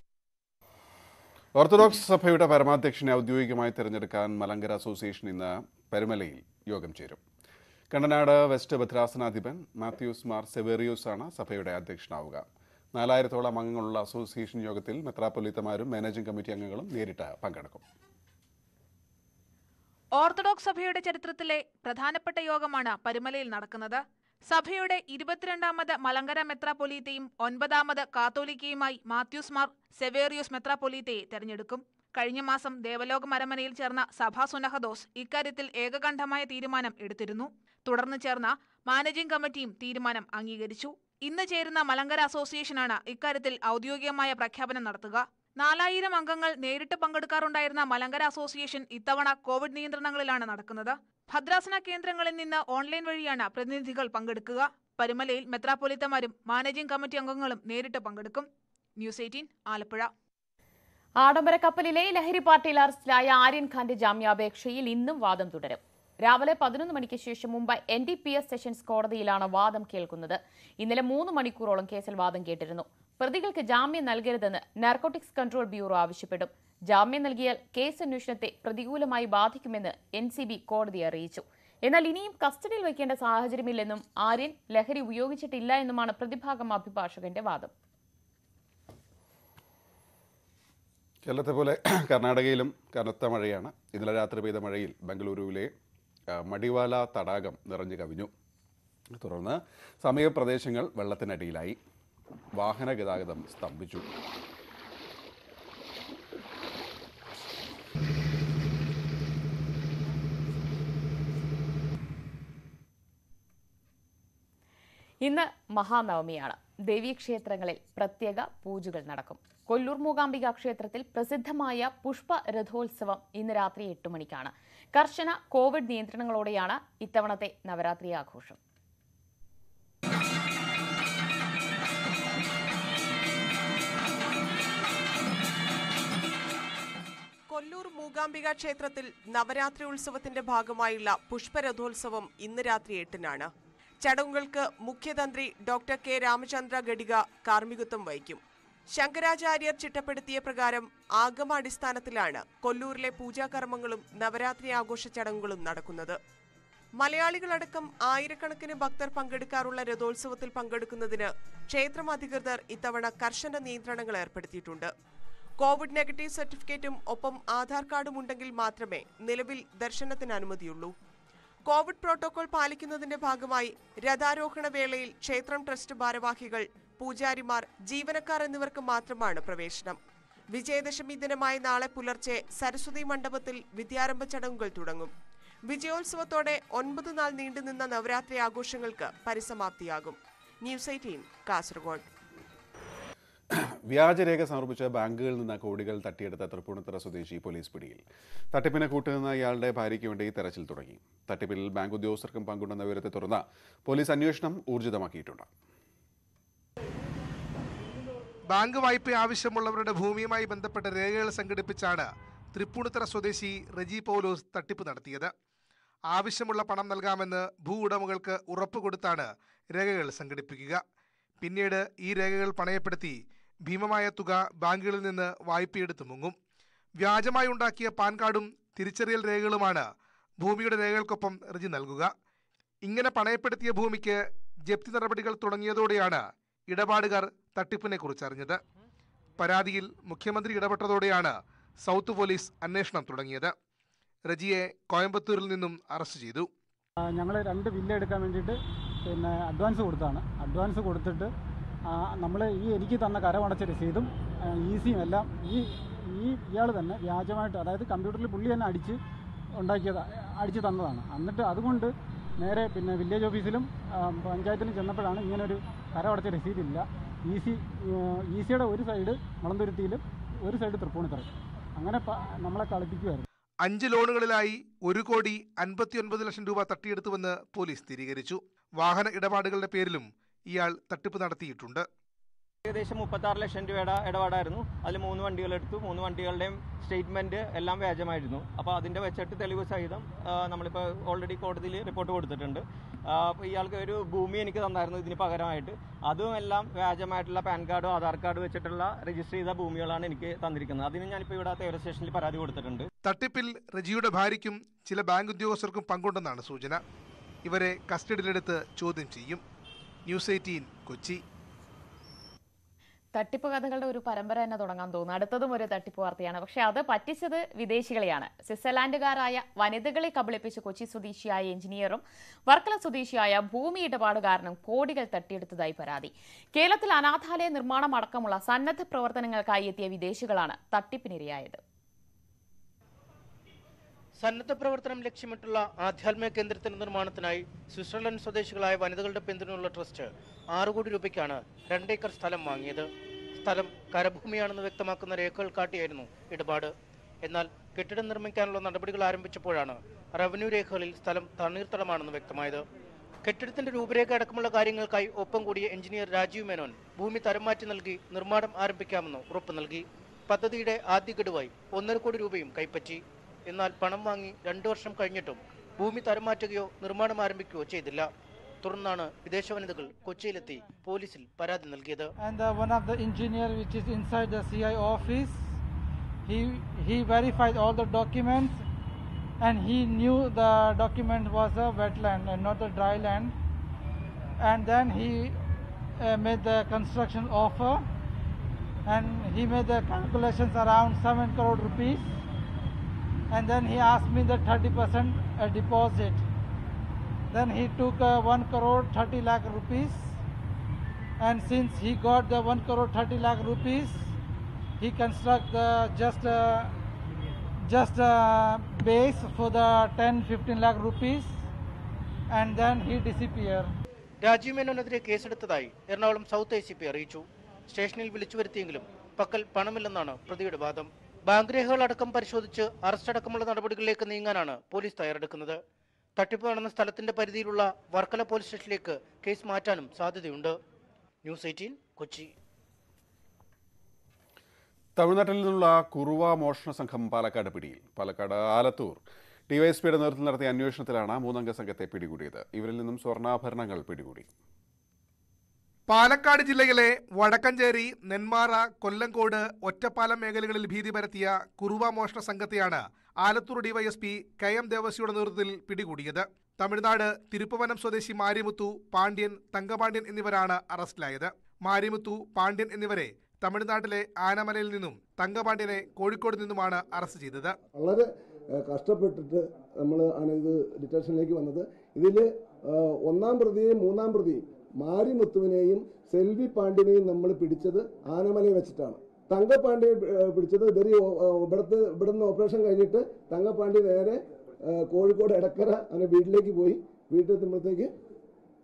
ഓർത്തഡോക്സ് സഭയുടെ പരമാധ്യക്ഷനെ ഔദ്യോഗികമായി തിരഞ്ഞെടുക്കാൻ മലങ്കര അസോസിയേഷൻ ഇന്ന് പരുമലയിൽ യോഗം ചേരും. കണ്ണനാട് വെസ്റ്റ് ഭദ്രാസനാധിപൻ മാത്യൂസ് മാർ സെവേറിയൂസ് ആണ് സഭയുടെ അധ്യക്ഷനാവുക. നാലായിരത്തോളം അംഗങ്ങളുള്ള അസോസിയേഷൻ യോഗത്തിൽ മെത്രാപ്പൊലീത്തമാരും മാനേജിംഗ് കമ്മിറ്റി അംഗങ്ങളും നേരിട്ട് പങ്കെടുക്കും. ഓർത്തഡോക്സ് സഭയുടെ ചരിത്രത്തിലെ പ്രധാനപ്പെട്ട യോഗമാണ് പരുമലയിൽ നടക്കുന്നത്. സഭയുടെ ഇരുപത്തിരണ്ടാമത് മലങ്കര മെത്രാപ്പൊലീത്തയും ഒൻപതാമത് കാത്തോലിക്കയുമായി മാത്യൂസ് മാർ സെവേറിയോസ് മെത്രാപ്പൊലീത്തയെ തെരഞ്ഞെടുക്കും. കഴിഞ്ഞ മാസം ദേവലോക മരമനയിൽ ചേർന്ന സഭാ സുനഹദോസ് ഇക്കാര്യത്തിൽ ഏകകണ്ഠമായ തീരുമാനം എടുത്തിരുന്നു. തുടർന്ന് ചേർന്ന മാനേജിംഗ് കമ്മിറ്റിയും തീരുമാനം അംഗീകരിച്ചു. ഇന്ന് ചേരുന്ന മലങ്കര അസോസിയേഷനാണ് ഇക്കാര്യത്തിൽ ഔദ്യോഗികമായ പ്രഖ്യാപനം നടത്തുക. നാലായിരം അംഗങ്ങൾ നേരിട്ട് പങ്കെടുക്കാറുണ്ടായിരുന്ന മലങ്കര അസോസിയേഷൻ ഇത്തവണ കോവിഡ് നിയന്ത്രണങ്ങളിലാണ് നടക്കുന്നത്. ഭദ്രാസന കേന്ദ്രങ്ങളിൽ നിന്ന് ഓൺലൈൻ വഴിയാണ് പ്രതിനിധികൾ പങ്കെടുക്കുക. പരുമലയിൽ മെത്രാപ്പൊലിത്തമാരും മാനേജിംഗ് കമ്മിറ്റി അംഗങ്ങളും നേരിട്ട് പങ്കെടുക്കും. News eighteen Alappuzha. ആഡംബര കപ്പലിലെ ലഹരി പാർട്ടിയിൽ അറസ്റ്റിലായ ആര്യൻ ഖാന്റെ ജാമ്യാപേക്ഷയിൽ ഇന്നും വാദം തുടരും. രാവിലെ പതിനൊന്ന് മണിക്ക് ശേഷം Mumbai N D P S sessions കോടതിയിലാണ് വാദം കേൾക്കുന്നത്. ഇന്നലെ മൂന്ന് മണിക്കൂറോളം കേസിൽ വാദം കേട്ടിരുന്നു. പ്രതികൾക്ക് ജാമ്യം നൽകരുതെന്ന് നാർക്കോട്ടിക്സ് കൺട്രോൾ ബ്യൂറോ ആവശ്യപ്പെട്ടു. ജാമ്യം നൽകിയാൽ കേസ് അന്വേഷണത്തെ പ്രതികൂലമായി ബാധിക്കുമെന്ന് എൻ സി ബി കോടതിയെ അറിയിച്ചു. എന്നാൽ ഇനിയും കസ്റ്റഡിയിൽ വയ്ക്കേണ്ട സാഹചര്യമില്ലെന്നും ആര്യൻ ലഹരി ഉപയോഗിച്ചിട്ടില്ല എന്നുമാണ് പ്രതിഭാഗം അഭിഭാഷകന്റെ വാദം. കേരളത്തെ പോലെ കർണാടകയിലും കനത്ത മഴയാണ്. ഇന്നലെ രാത്രി പെയ്ത മഴയിൽ ബംഗളൂരുവിലെ മടിവാല തടാകം നിറഞ്ഞു കവിഞ്ഞു. തുടർന്ന് സമീപ പ്രദേശങ്ങൾ വെള്ളത്തിനടിയിലായി. വാഹന ഗതാഗതം സ്തംഭിച്ചു. ഇന്ന് മഹാനവമിയാണ്. ദേവീക്ഷേത്രങ്ങളിൽ പ്രത്യേക പൂജകൾ നടക്കും. കൊല്ലൂർ മൂകാംബിക ക്ഷേത്രത്തിൽ പ്രസിദ്ധമായ പുഷ്പ രഥോത്സവം ഇന്ന് രാത്രി എട്ട് മണിക്കാണ്. കർശന കോവിഡ് നിയന്ത്രണങ്ങളോടെയാണ് ഇത്തവണത്തെ നവരാത്രി ആഘോഷം. കൊല്ലൂർ മൂകാംബിക ക്ഷേത്രത്തിൽ നവരാത്രി ഉത്സവത്തിന്റെ ഭാഗമായുള്ള പുഷ്പരഥോത്സവം ഇന്ന് രാത്രി എട്ടിനാണ്. ചടങ്ങുകൾക്ക് മുഖ്യതന്ത്രി ഡോക്ടർ കെ രാമചന്ദ്ര ഗഡിക കാർമ്മികത്വം വഹിക്കും. ശങ്കരാചാര്യർ ചിട്ടപ്പെടുത്തിയ പ്രകാരം ആഗമാടിസ്ഥാനത്തിലാണ് കൊല്ലൂരിലെ പൂജാകർമ്മങ്ങളും നവരാത്രി ആഘോഷ ചടങ്ങുകളും നടക്കുന്നത്. മലയാളികളടക്കം ആയിരക്കണക്കിന് ഭക്തർ പങ്കെടുക്കാറുള്ള രഥോത്സവത്തിൽ പങ്കെടുക്കുന്നതിന് ക്ഷേത്രം അധികൃതർ ഇത്തവണ കർശന നിയന്ത്രണങ്ങൾ ഏർപ്പെടുത്തിയിട്ടുണ്ട്. കോവിഡ് നെഗറ്റീവ് സർട്ടിഫിക്കറ്റും ഒപ്പം ആധാർ കാർഡും ഉണ്ടെങ്കിൽ മാത്രമേ നിലവിൽ ദർശനത്തിന് അനുമതിയുള്ളൂ. കോവിഡ് പ്രോട്ടോകോൾ പാലിക്കുന്നതിന്റെ ഭാഗമായി രഥാരോഹണ വേളയിൽ ക്ഷേത്രം ട്രസ്റ്റ് ഭാരവാഹികൾ പൂജാരിമാർ ജീവനക്കാർ എന്നിവർക്ക് മാത്രമാണ് പ്രവേശനം. വിജയദശമി ദിനമായ നാളെ പുലർച്ചെ സരസ്വതി മണ്ഡപത്തിൽ വിദ്യാരംഭ ചടങ്ങുകൾ തുടങ്ങും. വിജയോത്സവത്തോടെ ഒൻപത് നാൾ നീണ്ടുനിന്ന നവരാത്രി ആഘോഷങ്ങൾക്ക് പരിസമാപ്തിയാകും. News eighteen Kasaragod. വ്യാജരേഖ സമർപ്പിച്ച ബാങ്കുകളിൽ നിന്ന് കോടികൾ തട്ടിയെടുത്ത തൃപ്പൂണിത്തുറ സ്വദേശി പോലീസ് പിടിയിൽ. തട്ടിപ്പിനെ കൂട്ടുനിന്ന ഇയാളുടെ ഭാര്യയ്ക്ക് വേണ്ടി തെരച്ചിൽ തുടങ്ങി. തട്ടിപ്പിൽ ബാങ്ക് ഉദ്യോഗസ്ഥർക്കും പങ്കുണ്ടെന്ന വിവരത്തെ തുടർന്ന് പോലീസ് അന്വേഷണം ഊർജിതമാക്കിയിട്ടുണ്ട്. ബാങ്ക് വായ്പ ആവശ്യമുള്ളവരുടെ ഭൂമിയുമായി ബന്ധപ്പെട്ട രേഖകൾ സംഘടിപ്പിച്ചാണ് തൃപ്പൂണിത്തറ സ്വദേശി റെജി പൗലോസ് തട്ടിപ്പ് നടത്തിയത്. ആവശ്യമുള്ള പണം നൽകാമെന്ന് ഭൂ ഉടമകൾക്ക് ഉറപ്പ് കൊടുത്താണ് രേഖകൾ സംഘടിപ്പിക്കുക. പിന്നീട് ഈ രേഖകൾ പണയപ്പെടുത്തി ഭീമമായ തുക ബാങ്കുകളിൽ നിന്ന് വായ്പയെടുത്ത് മുങ്ങും. വ്യാജമായി ഉണ്ടാക്കിയ പാൻ കാർഡും തിരിച്ചറിയൽ രേഖകളുമാണ് ഭൂമിയുടെ രേഖകൾക്കൊപ്പം റെജി നൽകുക. ഇങ്ങനെ പണയപ്പെടുത്തിയ ഭൂമിക്ക് ജപ്തി നടപടികൾ തുടങ്ങിയതോടെയാണ് ഇടപാടുകാർ തട്ടിപ്പിനെ കുറിച്ചറിഞ്ഞത് പരാതിയിൽ മുഖ്യമന്ത്രി ഇടപെട്ടതോടെയാണ് സൗത്ത് പോലീസ് അന്വേഷണം തുടങ്ങിയത്. റജിയെ കോയമ്പത്തൂരിൽ നിന്നും അറസ്റ്റ് ചെയ്തു. ഞങ്ങൾ രണ്ട് വില്ല എടുക്കാൻ വേണ്ടിയിട്ട് പിന്നെ അഡ്വാൻസ് കൊടുത്താണ്. അഡ്വാൻസ് കൊടുത്തിട്ട് നമ്മൾ ഈ എനിക്ക് തന്ന കരമടച്ച രസീതും ഈസിയും എല്ലാം ഈ ഈ ഇയാൾ തന്നെ വ്യാജമായിട്ട് അതായത് കമ്പ്യൂട്ടറിൽ പുള്ളി തന്നെ അടിച്ച് ഉണ്ടാക്കിയത് അടിച്ച് തന്നതാണ്. എന്നിട്ട് അതുകൊണ്ട് നേരെ പിന്നെ വില്ലേജ് ഓഫീസിലും പഞ്ചായത്തിലും ചെന്നപ്പോഴാണ് ഇങ്ങനൊരു കരമടച്ച രസീതില്ല. ഈസി ഈസിയുടെ ഒരു സൈഡ് മുളന്തുരുത്തിയിലും ഒരു സൈഡ് തൃപ്പൂണിത്തറ അങ്ങനെ നമ്മളെ കളിപ്പിക്കുമായിരുന്നു അഞ്ച് ലോണുകളിലായി ഒരു കോടി അൻപത്തിയൊൻപത് ലക്ഷം രൂപ തട്ടിയെടുത്തുവെന്ന് പോലീസ് സ്ഥിരീകരിച്ചു. വാഹന ഇടപാടുകളുടെ പേരിലും ഇയാൾ തട്ടിപ്പ് നടത്തിയിട്ടുണ്ട്. ഏകദേശം മുപ്പത്താറ് ലക്ഷം രൂപയുടെ ഇടപാടായിരുന്നു. അതിൽ മൂന്ന് വണ്ടികൾ എടുത്തു മൂന്ന് വണ്ടികളുടെയും സ്റ്റേറ്റ്മെന്റ് എല്ലാം വ്യാജമായിരുന്നു. അപ്പോൾ അതിന്റെ വെച്ചിട്ട് തെളിവ് സഹിതം നമ്മളിപ്പോൾ ഓൾറെഡി കോടതിയിൽ റിപ്പോർട്ട് കൊടുത്തിട്ടുണ്ട്. ഇയാൾക്ക് ഒരു ഭൂമി എനിക്ക് തന്നായിരുന്നു ഇതിന് പകരമായിട്ട്. അതും എല്ലാം വ്യാജമായിട്ടുള്ള പാൻ കാർഡും ആധാർ കാർഡ് വെച്ചിട്ടുള്ള രജിസ്റ്റർ ചെയ്ത ഭൂമികളാണ് എനിക്ക് തന്നിരിക്കുന്നത്. അതിന് ഞാനിപ്പോൾ ഇവിടെ തേവര സ്റ്റേഷനിൽ പരാതി കൊടുത്തിട്ടുണ്ട്. തട്ടിപ്പിൽ റജിയുടെ ഭാര്യയ്ക്കും ചില ബാങ്ക് ഉദ്യോഗസ്ഥർക്കും പങ്കുണ്ടെന്നാണ് സൂചന. ഇവരെ കസ്റ്റഡിയിലെടുത്ത് ചോദ്യം ചെയ്യും. News eighteen Kochi. തട്ടിപ്പ് കഥകളുടെ ഒരു പരമ്പര തന്നെ തുടങ്ങാൻ തോന്നുന്നു. അടുത്തതും ഒരു തട്ടിപ്പ് വാർത്തയാണ്. പക്ഷെ അത് പറ്റിച്ചത് വിദേശികളെയാണ്. സ്വിറ്റ്സർലാൻഡുകാരായ വനിതകളെ കബളിപ്പിച്ച് കൊച്ചി സ്വദേശിയായ എഞ്ചിനീയറും വർക്കല സ്വദേശിയായ ഭൂമി ഇടപാടുകാരനും കോടികൾ തട്ടിയെടുത്തതായി പരാതി. കേരളത്തിൽ അനാഥാലയ നിർമ്മാണം അടക്കമുള്ള സന്നദ്ധ പ്രവർത്തനങ്ങൾക്കായി എത്തിയ വിദേശികളാണ് തട്ടിപ്പിനിരയായത്. സന്നദ്ധ പ്രവർത്തനം ലക്ഷ്യമിട്ടുള്ള ആധ്യാത്മിക കേന്ദ്രത്തിന്റെ നിർമ്മാണത്തിനായി സ്വിറ്റ്സർലൻഡ് സ്വദേശികളായ വനിതകളുടെ പിന്തുണയുള്ള ട്രസ്റ്റ് ആറു കോടി രൂപയ്ക്കാണ് രണ്ടേക്കർ സ്ഥലം വാങ്ങിയത്. സ്ഥലം കരഭൂമിയാണെന്ന് വ്യക്തമാക്കുന്ന രേഖകൾ കാട്ടിയായിരുന്നു ഇടപാട്. എന്നാൽ കെട്ടിടം നിർമ്മിക്കാനുള്ള നടപടികൾ ആരംഭിച്ചപ്പോഴാണ് റവന്യൂ രേഖകളിൽ സ്ഥലം തണ്ണീർത്തടമാണെന്ന് വ്യക്തമായത്. കെട്ടിടത്തിന്റെ രൂപരേഖ അടക്കമുള്ള കാര്യങ്ങൾക്കായി ഒപ്പം കൂടിയ എഞ്ചിനീയർ രാജീവ് മേനോൻ ഭൂമി തരം മാറ്റി നൽകി നിർമ്മാണം ആരംഭിക്കാമെന്ന് ഉറപ്പ് നൽകി. പദ്ധതിയുടെ ആദ്യ ഗഡുവായി ഒന്നര കോടി രൂപയും കൈപ്പറ്റി. എന്നാൽ പണം വാങ്ങി രണ്ടു വർഷം കഴിഞ്ഞിട്ടും ഭൂമി തരം മാറ്റുകയോ നിർമ്മാണം ആരംഭിക്കുകയോ ചെയ്തില്ല തുടർന്നാണ് വിദേശ വനിതകൾ കൊച്ചിയിലെത്തി പോലീസിൽ പരാതി നൽകിയത് and uh, the documents and he knew the document was a wetland and not a dry land and then he uh, made the construction offer and he made the calculations around 7 crore rupees and then he asked me the 30% uh, deposit then he took uh, 1 crore 30 lakh rupees and since he got the 1 crore 30 lakh rupees he construct the just uh, just a base for the 10 15 lakh rupees and then he disappear Rajeev മേനോനെതിരെ കേസെടുത്തതായി Ernakulam south I C P അറിയിച്ചു സ്റ്റേഷനിൽ വിളിച്ചു വരുത്തിയെങ്കിലും പക്കൽ പണമില്ലെന്നാണ് പ്രതിയുടെ വാദം bank രേഖകളടക്കം പരിശോധിച്ച് arrest അടക്കമുള്ള നടപടികളിലേക്ക് നീങ്ങാനാണ് police തയ്യാറെടുക്കുന്നത്. തട്ടിപ്പ് നടന്ന സ്ഥലത്തിന്റെ പരിധിയിലുള്ള വർക്കല പോലീസ് സ്റ്റേഷനിലേക്ക് കേസ് മാറ്റാനും സാധ്യതയുണ്ട്. News eighteen Kochi. തമിഴ്നാട്ടിൽ നിന്നുള്ള കുറുവ മോഷണ സംഘം പാലക്കാട് പിടിയിൽ. പാലക്കാട് ആലത്തൂർ. ഡിവൈഎസ്പിയുടെ നേതൃത്വത്തിൽ നടത്തിയ അന്വേഷണത്തിലാണ് മൂന്നംഗ സംഘത്തെ പിടികൂടിയത്. ഇവരിൽ നിന്നും സ്വർണാഭരണങ്ങൾ പിടികൂടി. പാലക്കാട് ജില്ലയിലെ വടക്കഞ്ചേരി നെന്മാറ കൊല്ലങ്കോട് ഒറ്റപ്പാലം മേഖലകളിൽ ഭീതി പരത്തിയ കുറുവ മോഷണ സംഘത്തെയാണ് ആലത്തൂർ ഡിവൈഎസ്പി കെ എം ദേവസ്യയുടെ നേതൃത്വത്തിൽ പിടികൂടിയത്. തമിഴ്നാട് തിരുപ്പവനം സ്വദേശി മാരിമുത്തു പാണ്ഡ്യൻ തങ്കപാണ്ഡ്യൻ എന്നിവരാണ് അറസ്റ്റിലായത്. മാരിമുത്തു പാണ്ഡ്യൻ എന്നിവരെ തമിഴ്നാട്ടിലെ ആനമലയിൽ നിന്നും തങ്കപാണ്ഡ്യനെ കോഴിക്കോട് നിന്നുമാണ് അറസ്റ്റ് ചെയ്തത്. വളരെ കഷ്ടപ്പെട്ടിട്ട് നമ്മൾ ആണ് ഇത് വന്നത്. ഇതിൽ ഒന്നാം പ്രതിയെയും മൂന്നാം പ്രതിയും മാരിമുത്തുവിനെയും സെൽവി പാണ്ഡ്യനെയും നമ്മൾ പിടിച്ചത് ആനമലയിൽ വെച്ചിട്ടാണ്. തങ്കപ്പാണ്ഡ്യ പിടിച്ചത് ഇവർ ഇവിടുത്തെ ഇവിടുന്ന് ഓപ്പറേഷൻ കഴിഞ്ഞിട്ട് തങ്കപ്പാണ്ഡ്യ നേരെ കോഴിക്കോട് എടക്കര അങ്ങനെ വീട്ടിലേക്ക് പോയി. വീട്ടിലെത്തുമ്പോഴത്തേക്ക്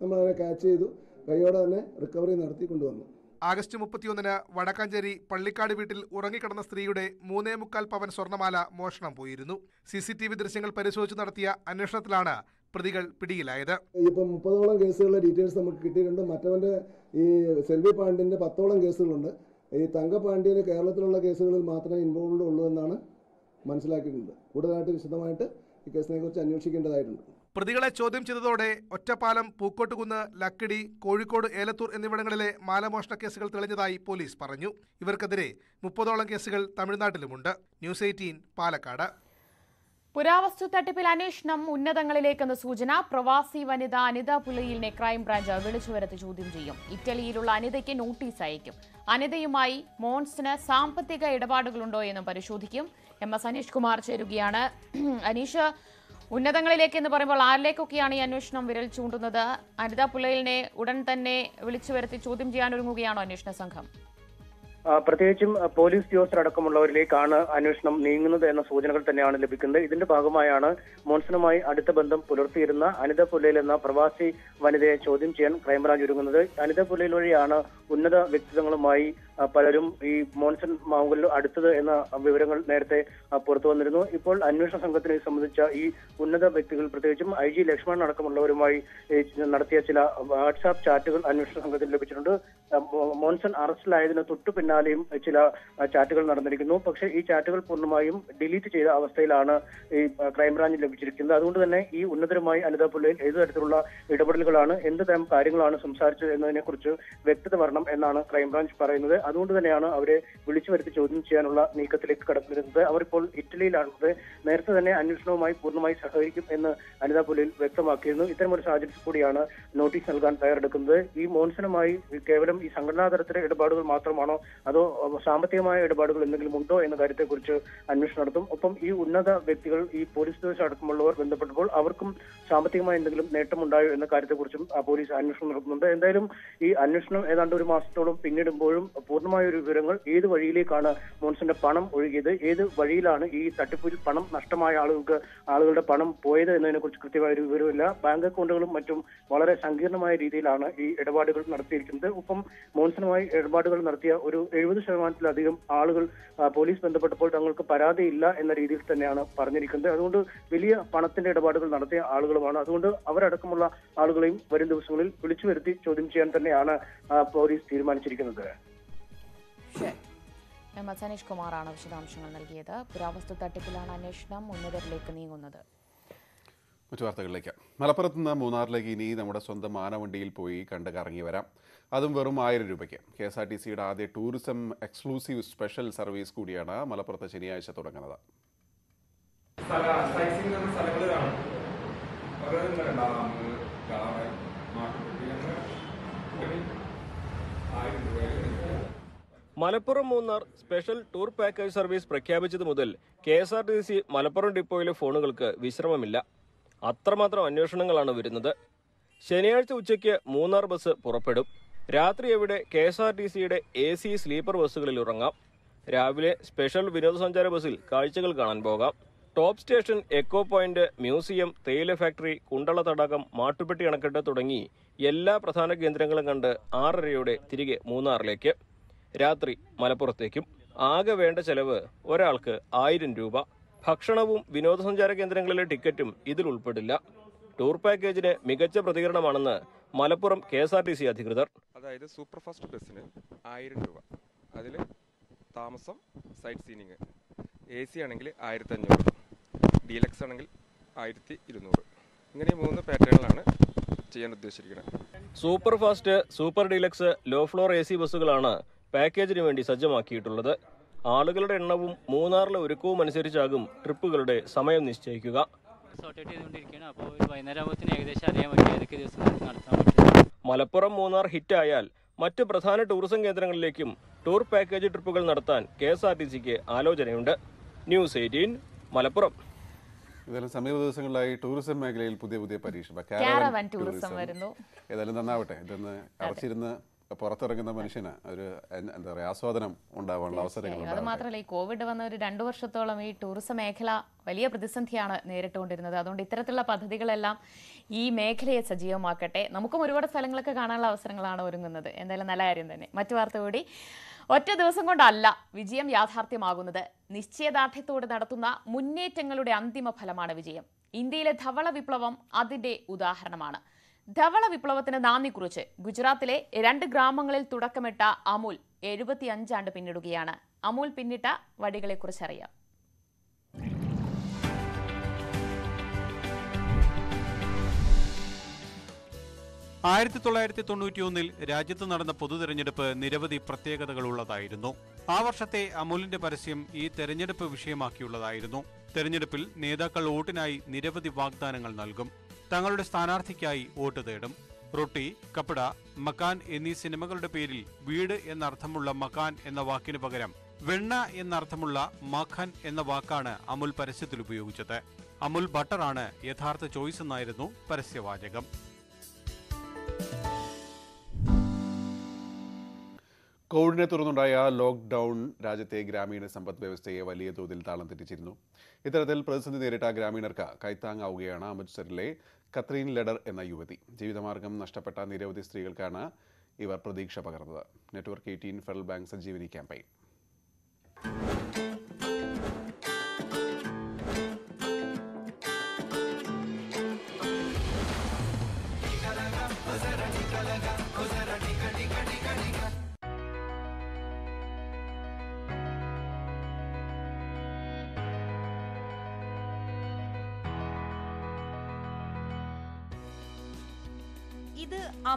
നമ്മൾ അവനെ ക്യാച്ച് ചെയ്തു. കൈയോടെ തന്നെ റിക്കവറി നടത്തി കൊണ്ടുവന്നു. ആഗസ്റ്റ് മുപ്പത്തിയൊന്നിന് വടക്കാഞ്ചേരി പള്ളിക്കാട് വീട്ടിൽ ഉറങ്ങിക്കിടന്ന സ്ത്രീയുടെ മൂന്നേ മുക്കാൽ പവൻ സ്വർണമാല മോഷണം പോയിരുന്നു. സി ദൃശ്യങ്ങൾ പരിശോധിച്ച് നടത്തിയ അന്വേഷണത്തിലാണ് പ്രതികൾ പിടിയിലായത്. ഇപ്പം മുപ്പതോളം കേസുകളുടെ ഡീറ്റെയിൽസ് നമുക്ക് കിട്ടിയിട്ടുണ്ട്. മറ്റവന്റെ ഈ സെൽവി പാണ്ഡ്യന്റെ പത്തോളം കേസുകളുണ്ട്. ഈ തങ്കപാണ്ഡ്യന് കേരളത്തിലുള്ള കേസുകളിൽ മാത്രമേ ഇൻവോൾവ് ഉള്ളൂ എന്നാണ് മനസ്സിലാക്കിയിട്ടുണ്ട്. കൂടുതലായിട്ട് വിശദമായിട്ട് ഈ കേസിനെ കുറിച്ച് അന്വേഷിക്കേണ്ടതായിട്ടുണ്ട്. പ്രതികളെ ചോദ്യം ചെയ്തതോടെ ഒറ്റപ്പാലം പൂക്കോട്ടുകുന്ന് ലക്കിടി കോഴിക്കോട് ഏലത്തൂർ എന്നിവിടങ്ങളിലെ മാലമോഷണ കേസുകൾ തെളിഞ്ഞതായി പോലീസ് പറഞ്ഞു. ഇവർക്കെതിരെ മുപ്പതോളം കേസുകൾ തമിഴ്നാട്ടിലുമുണ്ട്. News eighteen Palakkad. പുരാവസ്തു തട്ടിപ്പിൽ അന്വേഷണം ഉന്നതങ്ങളിലേക്കെന്ന സൂചന. പ്രവാസി വനിത അനിത പുലയിലിനെ ക്രൈംബ്രാഞ്ച് വിളിച്ചു വരുത്തി ചോദ്യം ചെയ്യും. ഇറ്റലിയിലുള്ള അനിതയ്ക്ക് നോട്ടീസ് അയക്കും. അനിതയുമായി മോൺസിന് സാമ്പത്തിക ഇടപാടുകളുണ്ടോ എന്നും പരിശോധിക്കും. എം എസ് അനീഷ് കുമാർ ചേരുകയാണ്. അനീഷ് ഉന്നതങ്ങളിലേക്ക് എന്ന് പറയുമ്പോൾ ആരിലേക്കൊക്കെയാണ് ഈ അന്വേഷണം വിരൽ ചൂണ്ടുന്നത്? അനിത പുലയിലിനെ ഉടൻ തന്നെ വിളിച്ചു വരുത്തി ചോദ്യം ചെയ്യാനൊരുങ്ങുകയാണോ അന്വേഷണ സംഘം? പ്രത്യേകിച്ചും പോലീസ് ഉദ്യോഗസ്ഥരടക്കമുള്ളവരിലേക്കാണ് അന്വേഷണം നീങ്ങുന്നത് എന്ന സൂചനകൾ തന്നെയാണ് ലഭിക്കുന്നത്. ഇതിന്റെ ഭാഗമായാണ് മോൺസണുമായി അടുത്ത ബന്ധം പുലർത്തിയിരുന്ന അനിത പുല്ലയിൽ എന്ന പ്രവാസി വനിതയെ ചോദ്യം ചെയ്യാൻ ക്രൈംബ്രാഞ്ച് ഒരുങ്ങുന്നത്. അനിത പുല്ലയിൽ വഴിയാണ് ഉന്നത വ്യക്തിത്വങ്ങളുമായി പലരും ഈ മോൺസൺ മാവുകളിൽ അടുത്തത് എന്ന വിവരങ്ങൾ നേരത്തെ പുറത്തു വന്നിരുന്നു. ഇപ്പോൾ അന്വേഷണ സംഘത്തിനെ സംബന്ധിച്ച ഈ ഉന്നത വ്യക്തികൾ പ്രത്യേകിച്ചും ഐ ജി ലക്ഷ്മണൻ അടക്കമുള്ളവരുമായി നടത്തിയ ചില വാട്സാപ്പ് ചാറ്റുകൾ അന്വേഷണ സംഘത്തിന് ലഭിച്ചിട്ടുണ്ട്. മോൻസൺ അറസ്റ്റിലായതിന് തൊട്ടു പിന്നാലെയും ചില ചാറ്റുകൾ നടന്നിരിക്കുന്നു. പക്ഷേ ഈ ചാറ്റുകൾ പൂർണമായും ഡിലീറ്റ് ചെയ്ത അവസ്ഥയിലാണ് ഈ ക്രൈംബ്രാഞ്ച് ലഭിച്ചിരിക്കുന്നത്. അതുകൊണ്ട് തന്നെ ഈ ഉന്നതരുമായി അനിത പുള്ളയിൽ ഏത് തരത്തിലുള്ള ഇടപെടലുകളാണ് എന്ത് തരം കാര്യങ്ങളാണ് സംസാരിച്ചത് എന്നതിനെക്കുറിച്ച് വ്യക്തത വരണം എന്നാണ് ക്രൈംബ്രാഞ്ച് പറയുന്നത്. അതുകൊണ്ട് തന്നെയാണ് അവരെ വിളിച്ചു വരുത്തി ചോദ്യം ചെയ്യാനുള്ള നീക്കത്തിലേക്ക് കടന്നിരുന്നത്. അവരിപ്പോൾ ഇറ്റലിയിലാണുള്ളത്. നേരത്തെ തന്നെ അന്വേഷണവുമായി പൂർണമായി സഹകരിക്കും എന്ന് അനിത പുലിൽ വ്യക്തമാക്കിയിരുന്നു. ഇത്തരമൊരു സാഹചര്യത്തിൽ കൂടിയാണ് നോട്ടീസ് നൽകാൻ തയ്യാറെടുക്കുന്നത്. ഈ മോൺസനുമായി കേവലം ഈ സംഘടനാ തരത്തിലെ ഇടപാടുകൾ മാത്രമാണോ അതോ സാമ്പത്തികമായ ഇടപാടുകൾ എന്തെങ്കിലും ഉണ്ടോ എന്ന കാര്യത്തെക്കുറിച്ച് അന്വേഷണം നടത്തും. ഒപ്പം ഈ ഉന്നത വ്യക്തികൾ ഈ പോലീസ് ഉദ്യോഗസ്ഥ അടക്കമുള്ളവർ ബന്ധപ്പെട്ടപ്പോൾ അവർക്കും സാമ്പത്തികമായ എന്തെങ്കിലും നേട്ടമുണ്ടായോ എന്ന കാര്യത്തെക്കുറിച്ചും പോലീസ് അന്വേഷണം നടത്തുന്നുണ്ട്. എന്തായാലും ഈ അന്വേഷണം ഏതാണ്ട് ഒരു മാസത്തോളം പിന്നിടുമ്പോഴും പൂർണമായ ഒരു വിവരങ്ങൾ ഏത് വഴിയിലേക്കാണ് മോൻസിന്റെ പണം ഒഴുകിയത്? ഏത് വഴിയിലാണ് ഈ തട്ടിപ്പിൽ പണം നഷ്ടമായ ആളുകൾക്ക് ആളുകളുടെ പണം പോയത് എന്നതിനെ കുറിച്ച് കൃത്യമായ ഒരു വിവരമില്ല ബാങ്ക് അക്കൗണ്ടുകളും മറ്റും വളരെ സങ്കീർണമായ രീതിയിലാണ് ഈ ഇടപാടുകൾ നടത്തിയിരിക്കുന്നത്. ഒപ്പം മോൻസനുമായി ഇടപാടുകൾ നടത്തിയ ഒരു എഴുപത് ശതമാനത്തിലധികം ആളുകൾ പോലീസ് ബന്ധപ്പെട്ടപ്പോൾ തങ്ങൾക്ക് പരാതിയില്ല എന്ന രീതിയിൽ തന്നെയാണ് പറഞ്ഞിരിക്കുന്നത്. അതുകൊണ്ട് വലിയ പണത്തിന്റെ ഇടപാടുകൾ നടത്തിയ ആളുകളുമാണ്. അതുകൊണ്ട് അവരടക്കമുള്ള ആളുകളെയും വരും ദിവസങ്ങളിൽ വിളിച്ചു വരുത്തി ചോദ്യം ചെയ്യാൻ തന്നെയാണ് പോലീസ് തീരുമാനിച്ചിരിക്കുന്നത്. എം എസ് അനീഷ് കുമാറാണ് വിശദാംശങ്ങൾ നൽകിയത്. പുരാവസ്തു തട്ടിപ്പിലാണ് അന്വേഷണം ഉന്നതരിലേക്ക് നീങ്ങുന്നത്. മറ്റു വാർത്തകളിലേക്ക്. മലപ്പുറത്ത് നിന്ന് മൂന്നാറിലേക്ക് ഇനി നമ്മുടെ സ്വന്തം ആനവണ്ടിയിൽ പോയി കണ്ട് കറങ്ങി വരാം. അതും വെറും ആയിരം രൂപയ്ക്ക്. കെ എസ് ആർ ടി സിയുടെ ആദ്യ ടൂറിസം എക്സ്ക്ലൂസീവ് സ്പെഷ്യൽ സർവീസ് കൂടിയാണ് മലപ്പുറത്ത് ശനിയാഴ്ച തുടങ്ങുന്നത്. ആയിരം എന്ന സ്ഥലങ്ങൾ കാണും ഓരോ ഡാം ഡാം മാട്ടുപ്പെട്ടി അങ്ങനെ ആയിരം രൂപയിൽ Malappuram Munnar special tour package service പ്രഖ്യാപിച്ചത് മുതൽ K S R T C Malappuram ഡിപ്പോയിലെ ഫോണുകൾക്ക് വിശ്രമമില്ല. അത്രമാത്രം അന്വേഷണങ്ങളാണ് വരുന്നത്. ശനിയാഴ്ച ഉച്ചയ്ക്ക് മൂന്നാർ ബസ് പുറപ്പെടും. രാത്രി എവിടെ കെ എസ് ആർ ടി സിയുടെ എ സി സ്ലീപ്പർ ബസ്സുകളിൽ ഉറങ്ങാം. രാവിലെ സ്പെഷ്യൽ വിനോദസഞ്ചാര ബസ്സിൽ കാഴ്ചകൾ കാണാൻ പോകാം. Top station echo point museum തേയില ഫാക്ടറി കുണ്ടള തടാകം മാട്ടുപെട്ടി അണക്കെട്ട് തുടങ്ങി എല്ലാ പ്രധാന കേന്ദ്രങ്ങളും കണ്ട് ആറരയോടെ തിരികെ മൂന്നാറിലേക്ക്. രാത്രി മലപ്പുറത്തേക്കും. ആകെ വേണ്ട ചെലവ് ഒരാൾക്ക് ആയിരം രൂപ. ഭക്ഷണവും വിനോദസഞ്ചാര കേന്ദ്രങ്ങളിലെ ടിക്കറ്റും ഇതിൽ ഉൾപ്പെടില്ല. ടൂർ പാക്കേജിന് മികച്ച പ്രതികരണമാണെന്ന് Malappuram K S R T C അധികൃതർ. അതായത് സൂപ്പർ ഫാസ്റ്റ് ബസ്സിന് ആയിരം രൂപ. അതിൽ താമസം സൈറ്റ് സീനിങ്. എ സി ആണെങ്കിൽ ആയിരത്തി അഞ്ഞൂറ് ഡീലക്സ് ആണെങ്കിൽ ആയിരത്തി ഇരുന്നൂറ് ഇങ്ങനെ മൂന്ന് പാറ്റേണിലാണ് ചെയ്യാൻ ഉദ്ദേശിച്ചിരിക്കുന്നത്. Super fast super deluxe low floor A C ബസ്സുകളാണ് പാക്കേജിന് വേണ്ടി സജ്ജമാക്കിയിട്ടുള്ളത്. ആളുകളുടെ എണ്ണവും മൂന്നാറിലെ ഒരുക്കവും അനുസരിച്ചാകും ട്രിപ്പുകളുടെ സമയം നിശ്ചയിക്കുക. മലപ്പുറം മൂന്നാർ ഹിറ്റായാൽ മറ്റ് പ്രധാന ടൂറിസം കേന്ദ്രങ്ങളിലേക്കും ടൂർ പാക്കേജ് ട്രിപ്പുകൾ നടത്താൻ കെ എസ് ആർ ടി സിക്ക് ആലോചനയുണ്ട്. News eighteen Malappuram. ഏതായാലും സമീപ ദിവസങ്ങളിലായി ടൂറിസം മേഖലയിൽ പുതിയ പുതിയ പരീക്ഷ ടൂറിസം വരുന്നു. ഏതായാലും നന്നാവട്ടെ. ഇതൊന്ന് അടച്ചിരുന്ന് പുറത്തിറങ്ങുന്ന മനുഷ്യന് ഒരു എന്താ പറയുക ആസ്വാദനം ഉണ്ടാവാനുള്ള അവസരങ്ങൾ അത് മാത്രമല്ല ഈ കോവിഡ് വന്ന ഒരു രണ്ടു വർഷത്തോളം ഈ ടൂറിസം മേഖല വലിയ പ്രതിസന്ധിയാണ് നേരിട്ടുകൊണ്ടിരുന്നത്. അതുകൊണ്ട് ഇത്തരത്തിലുള്ള പദ്ധതികളെല്ലാം ഈ മേഖലയെ സജീവമാക്കട്ടെ. നമുക്കും ഒരുപാട് സ്ഥലങ്ങളൊക്കെ കാണാനുള്ള അവസരങ്ങളാണ് ഒരുങ്ങുന്നത്. എന്തായാലും നല്ല കാര്യം തന്നെ. മറ്റു വാർത്ത കൂടി. ഒറ്റ ദിവസം കൊണ്ടല്ല വിജയം യാഥാർത്ഥ്യമാകുന്നത്. നിശ്ചയദാർഢ്യത്തോടെ നടത്തുന്ന മുന്നേറ്റങ്ങളുടെ അന്തിമ ഫലമാണ് വിജയം. ഇന്ത്യയിലെ ധവള വിപ്ലവം അതിന്റെ ഉദാഹരണമാണ്. ധവള വിപ്ലവത്തിന് നാന്ദി കുറിച്ച് ഗുജറാത്തിലെ രണ്ട് ഗ്രാമങ്ങളിൽ തുടക്കമിട്ട അമുൽ എഴുപത്തി അഞ്ചാണ്ട് പിന്നിടുകയാണ്. അമുൽ പിന്നിട്ട വഴികളെക്കുറിച്ച് അറിയാം ആയിരത്തി തൊള്ളായിരത്തി തൊണ്ണൂറ്റിയൊന്നിൽ രാജ്യത്ത് നടന്ന പൊതുതെരഞ്ഞെടുപ്പ് നിരവധി പ്രത്യേകതകളുള്ളതായിരുന്നു. ആ വർഷത്തെ അമുലിന്റെ പരസ്യം ഈ തെരഞ്ഞെടുപ്പ് വിഷയമാക്കിയുള്ളതായിരുന്നു. തെരഞ്ഞെടുപ്പിൽ നേതാക്കൾ വോട്ടിനായി നിരവധി വാഗ്ദാനങ്ങൾ നൽകും. തങ്ങളുടെ സ്ഥാനാർത്ഥിക്കായി വോട്ട് തേടും. റൊട്ടി കപ്പട മക്കാൻ എന്നീ സിനിമകളുടെ പേരിൽ വീട് എന്നർത്ഥമുള്ള മക്കാൻ എന്ന വാക്കിനു പകരം വെണ്ണ എന്നർത്ഥമുള്ള മഖൻ എന്ന വാക്കാണ് അമുൽ പരസ്യത്തിൽ ഉപയോഗിച്ചത്. അമുൽ ബട്ടറാണ് യഥാർത്ഥ ചോയ്സ് എന്നായിരുന്നു പരസ്യവാചകം. കോവിഡിനെ തുടർന്നുണ്ടായ ലോക്ക്ഡൗൺ രാജ്യത്തെ ഗ്രാമീണ സമ്പദ് വ്യവസ്ഥയെ വലിയ തോതിൽ താളം തെറ്റിച്ചിരുന്നു. ഇത്തരത്തിൽ പ്രതിസന്ധി നേരിട്ട ഗ്രാമീണർക്ക് കൈത്താങ്ങാവുകയാണ് അമൃത്സറിലെ കത്രീൻ ലെഡർ എന്ന യുവതി. ജീവിതമാർഗം നഷ്ടപ്പെട്ട നിരവധി സ്ത്രീകൾക്കാണ് ഇവർ പ്രതീക്ഷ പകർന്നത്. Network eighteen federal bank Sanjeevani campaign.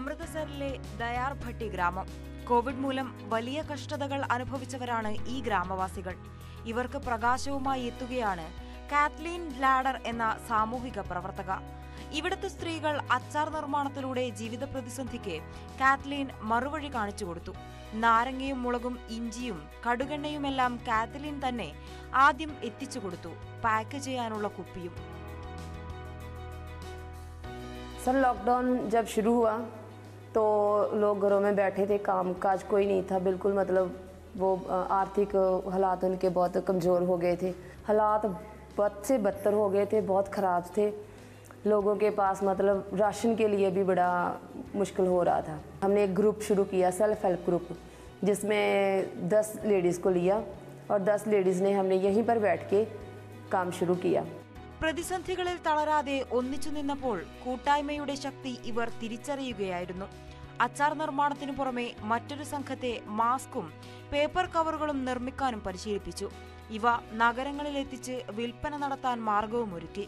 അമൃതസറിലെ Dayar Bhatti ഗ്രാമം. കോവിഡ് മൂലം വലിയ കഷ്ടതകൾ അനുഭവിച്ചവരാണ് ഈ ഗ്രാമവാസികൾ. ഇവർക്ക് പ്രകാശവുമായി എത്തുകയാണ് കാത്ലീൻ ലാഡർ എന്ന സാമൂഹിക പ്രവർത്തക. ഇവിടുത്തെ സ്ത്രീകൾ അച്ചാർ നിർമ്മാണത്തിലൂടെ ജീവിത പ്രതിസന്ധിക്ക് കാത്ലീൻ മറുവഴി കാണിച്ചു കൊടുത്തു. നാരങ്ങയും മുളകും ഇഞ്ചിയും കടുകെണ്ണയുമെല്ലാം കാത്ലീൻ തന്നെ ആദ്യം എത്തിച്ചു കൊടുത്തു. പാക്ക് ചെയ്യാനുള്ള കുപ്പിയും. സർ ലോക്ക്ഡൗൺ ജബ് ശുരു ഹുവാ तो लोग घरों में बैठे थे काम काज कोई नहीं था बिल्कुल मतलब वो अ, आर्थिक हालात उनके बहुत कमज़ोर हो गए थे हालात बद से बदतर हो गए थे बहुत ख़राब थे लोगों के पास मतलब राशन के लिए भी बड़ा मुश्किल हो रहा था हमने एक ग्रुप शुरू किया सेल्फ हेल्प ग्रुप जिसमें दस लेडीज़ को लिया और दस लेडीज़ ने हमने यहीं पर बैठ के काम शुरू किया പ്രതിസന്ധികളിൽ തളരാതെ ഒന്നിച്ചു നിന്നപ്പോൾ കൂട്ടായ്മയുടെ ശക്തി ഇവർ തിരിച്ചറിയുകയായിരുന്നു അച്ചാർ നിർമ്മാണത്തിനു പുറമെ മറ്റൊരു സംഘത്തെ മാസ്കും പേപ്പർ കവറുകളും നിർമ്മിക്കാനും പരിശീലിപ്പിച്ചു ഇവ നഗരങ്ങളിലെത്തിച്ച് വിൽപ്പന നടത്താൻ മാർഗവുമൊരുക്കി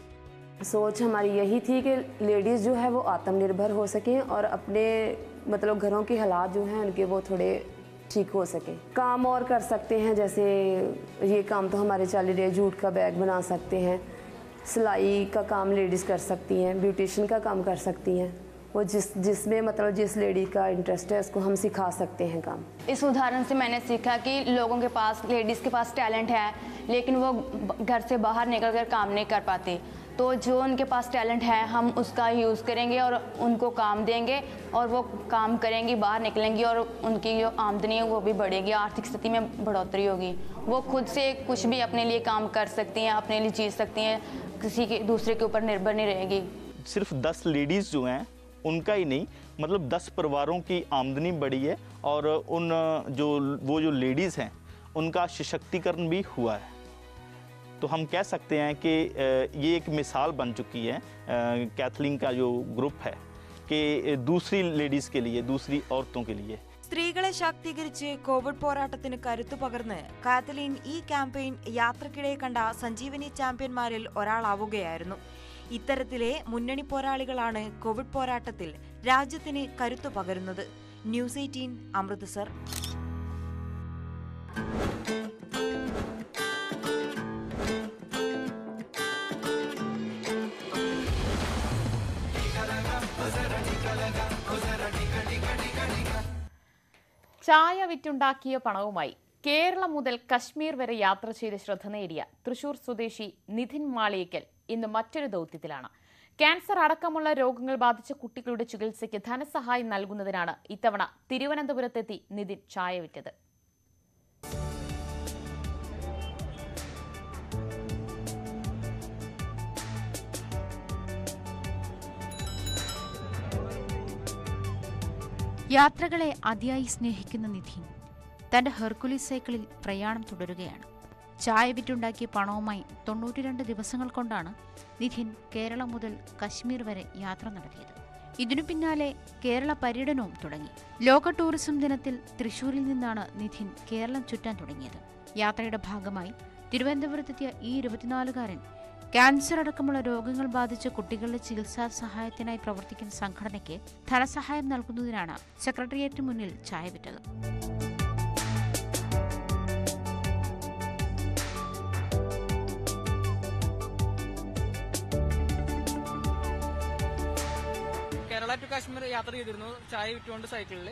सोच हमारी यही थी कि लेडीज़ जो है वो आत्मनिर्भर हो सकें और अपने मतलब घरों के हालात जो हैं उनके वो थोड़े ठीक हो सके काम और कर सकते हैं जैसे ये काम तो हमारे चल रहे जूट का बैग बना सकते हैं सिलाई का काम लेडीज़ कर सकती हैं ब्यूटिशन का काम कर सकती हैं वो जिस जिसमें मतलब जिस लेडी का इंटरेस्ट है उसको हम सिखा सकते हैं काम। इस उदाहरण से मैंने सीखा कि लोगों के पास लेडीज़ के पास टैलेंट है लेकिन वो घर से बाहर निकल कर काम नहीं कर पाते। तो जो उनके पास टैलेंट है हम उसका यूज़ करेंगे और उनको काम देंगे और वो काम करेंगी बाहर निकलेंगी और उनकी जो आमदनी है वो भी बढ़ेगी आर्थिक स्थिति में बढ़ोतरी होगी। वो खुद से कुछ भी अपने लिए काम कर सकती हैं अपने लिए जी सकती हैं किसी के दूसरे के ऊपर निर्भर नहीं रहेगी। सिर्फ़ दस लेडीज़ जो हैं उनका ही नहीं मतलब दस परिवारों की आमदनी बढ़ी है और उन जो वो जो लेडीज़ हैं उनका सशक्तिकरण भी हुआ है तो हम कह सकते हैं कि अ, ये एक मिसाल बन चुकी है अ, कैथलिन का जो ग्रुप है कि दूसरी लेडीज़ के लिए दूसरी औरतों के लिए സ്ത്രീകളെ ശാക്തീകരിച്ച് കോവിഡ് പോരാട്ടത്തിന് കരുത്തു പകർന്ന് കാത്തലീൻ ഈ ക്യാമ്പയിൻ യാത്രക്കിടെ കണ്ട സഞ്ജീവനി ചാമ്പ്യന്മാരിൽ ഒരാളാവുകയായിരുന്നു ഇത്തരത്തിലെ മുന്നണി പോരാളികളാണ് കോവിഡ് പോരാട്ടത്തിൽ രാജ്യത്തിന് കരുത്തു പകരുന്നത്. ന്യൂസ് എയ്റ്റീൻ അമൃത്സർ ചായ വിറ്റുണ്ടാക്കിയ പണവുമായി കേരളം മുതൽ കശ്മീർ വരെ യാത്ര ചെയ്ത് ശ്രദ്ധ നേടിയ തൃശൂർ സ്വദേശി നിധിൻ മാളിയേക്കൽ. ഇന്ന് മറ്റൊരു ദൗത്യത്തിലാണ്. ക്യാൻസർ അടക്കമുള്ള രോഗങ്ങൾ ബാധിച്ച കുട്ടികളുടെ ചികിത്സയ്ക്ക് ധനസഹായം നൽകുന്നതിനാണ് ഇത്തവണ തിരുവനന്തപുരത്തെത്തി നിതിൻ ചായ വിറ്റത് യാത്രകളെ അതിയായി സ്നേഹിക്കുന്ന നിധി തന്റെ ഹെർക്കുലി സൈക്കിളിൽ പ്രയാണം തുടരുകയാണ്. ചായ വിറ്റുണ്ടാക്കിയ പണവുമായി തൊണ്ണൂറ്റി രണ്ട് ദിവസങ്ങൾ കൊണ്ടാണ് നിധിൻ കേരളം മുതൽ കശ്മീർ വരെ യാത്ര നടത്തിയത്. ഇതിനു പിന്നാലെ കേരള പര്യടനവും തുടങ്ങി. ലോക ടൂറിസം ദിനത്തിൽ തൃശൂരിൽ നിന്നാണ് നിധിൻ കേരളം ചുറ്റാൻ തുടങ്ങിയത്. യാത്രയുടെ ഭാഗമായി തിരുവനന്തപുരത്തെത്തിയ ഈ ഇരുപത്തിനാലുകാരൻ ക്യാൻസർ അടക്കമുള്ള രോഗങ്ങൾ ബാധിച്ച കുട്ടികളുടെ ചികിത്സാ സഹായത്തിനായി പ്രവർത്തിക്കുന്ന സംഘടനയ്ക്ക് ധനസഹായം നൽകുന്നതിനാണ് സെക്രട്ടേറിയറ്റിന് മുന്നിൽ ചായ വിറ്റത്. കേരള ടു കാശ്മീർ യാത്ര ചെയ്തിരുന്നു ചായ വിറ്റുകൊണ്ട് സൈക്കിളിൽ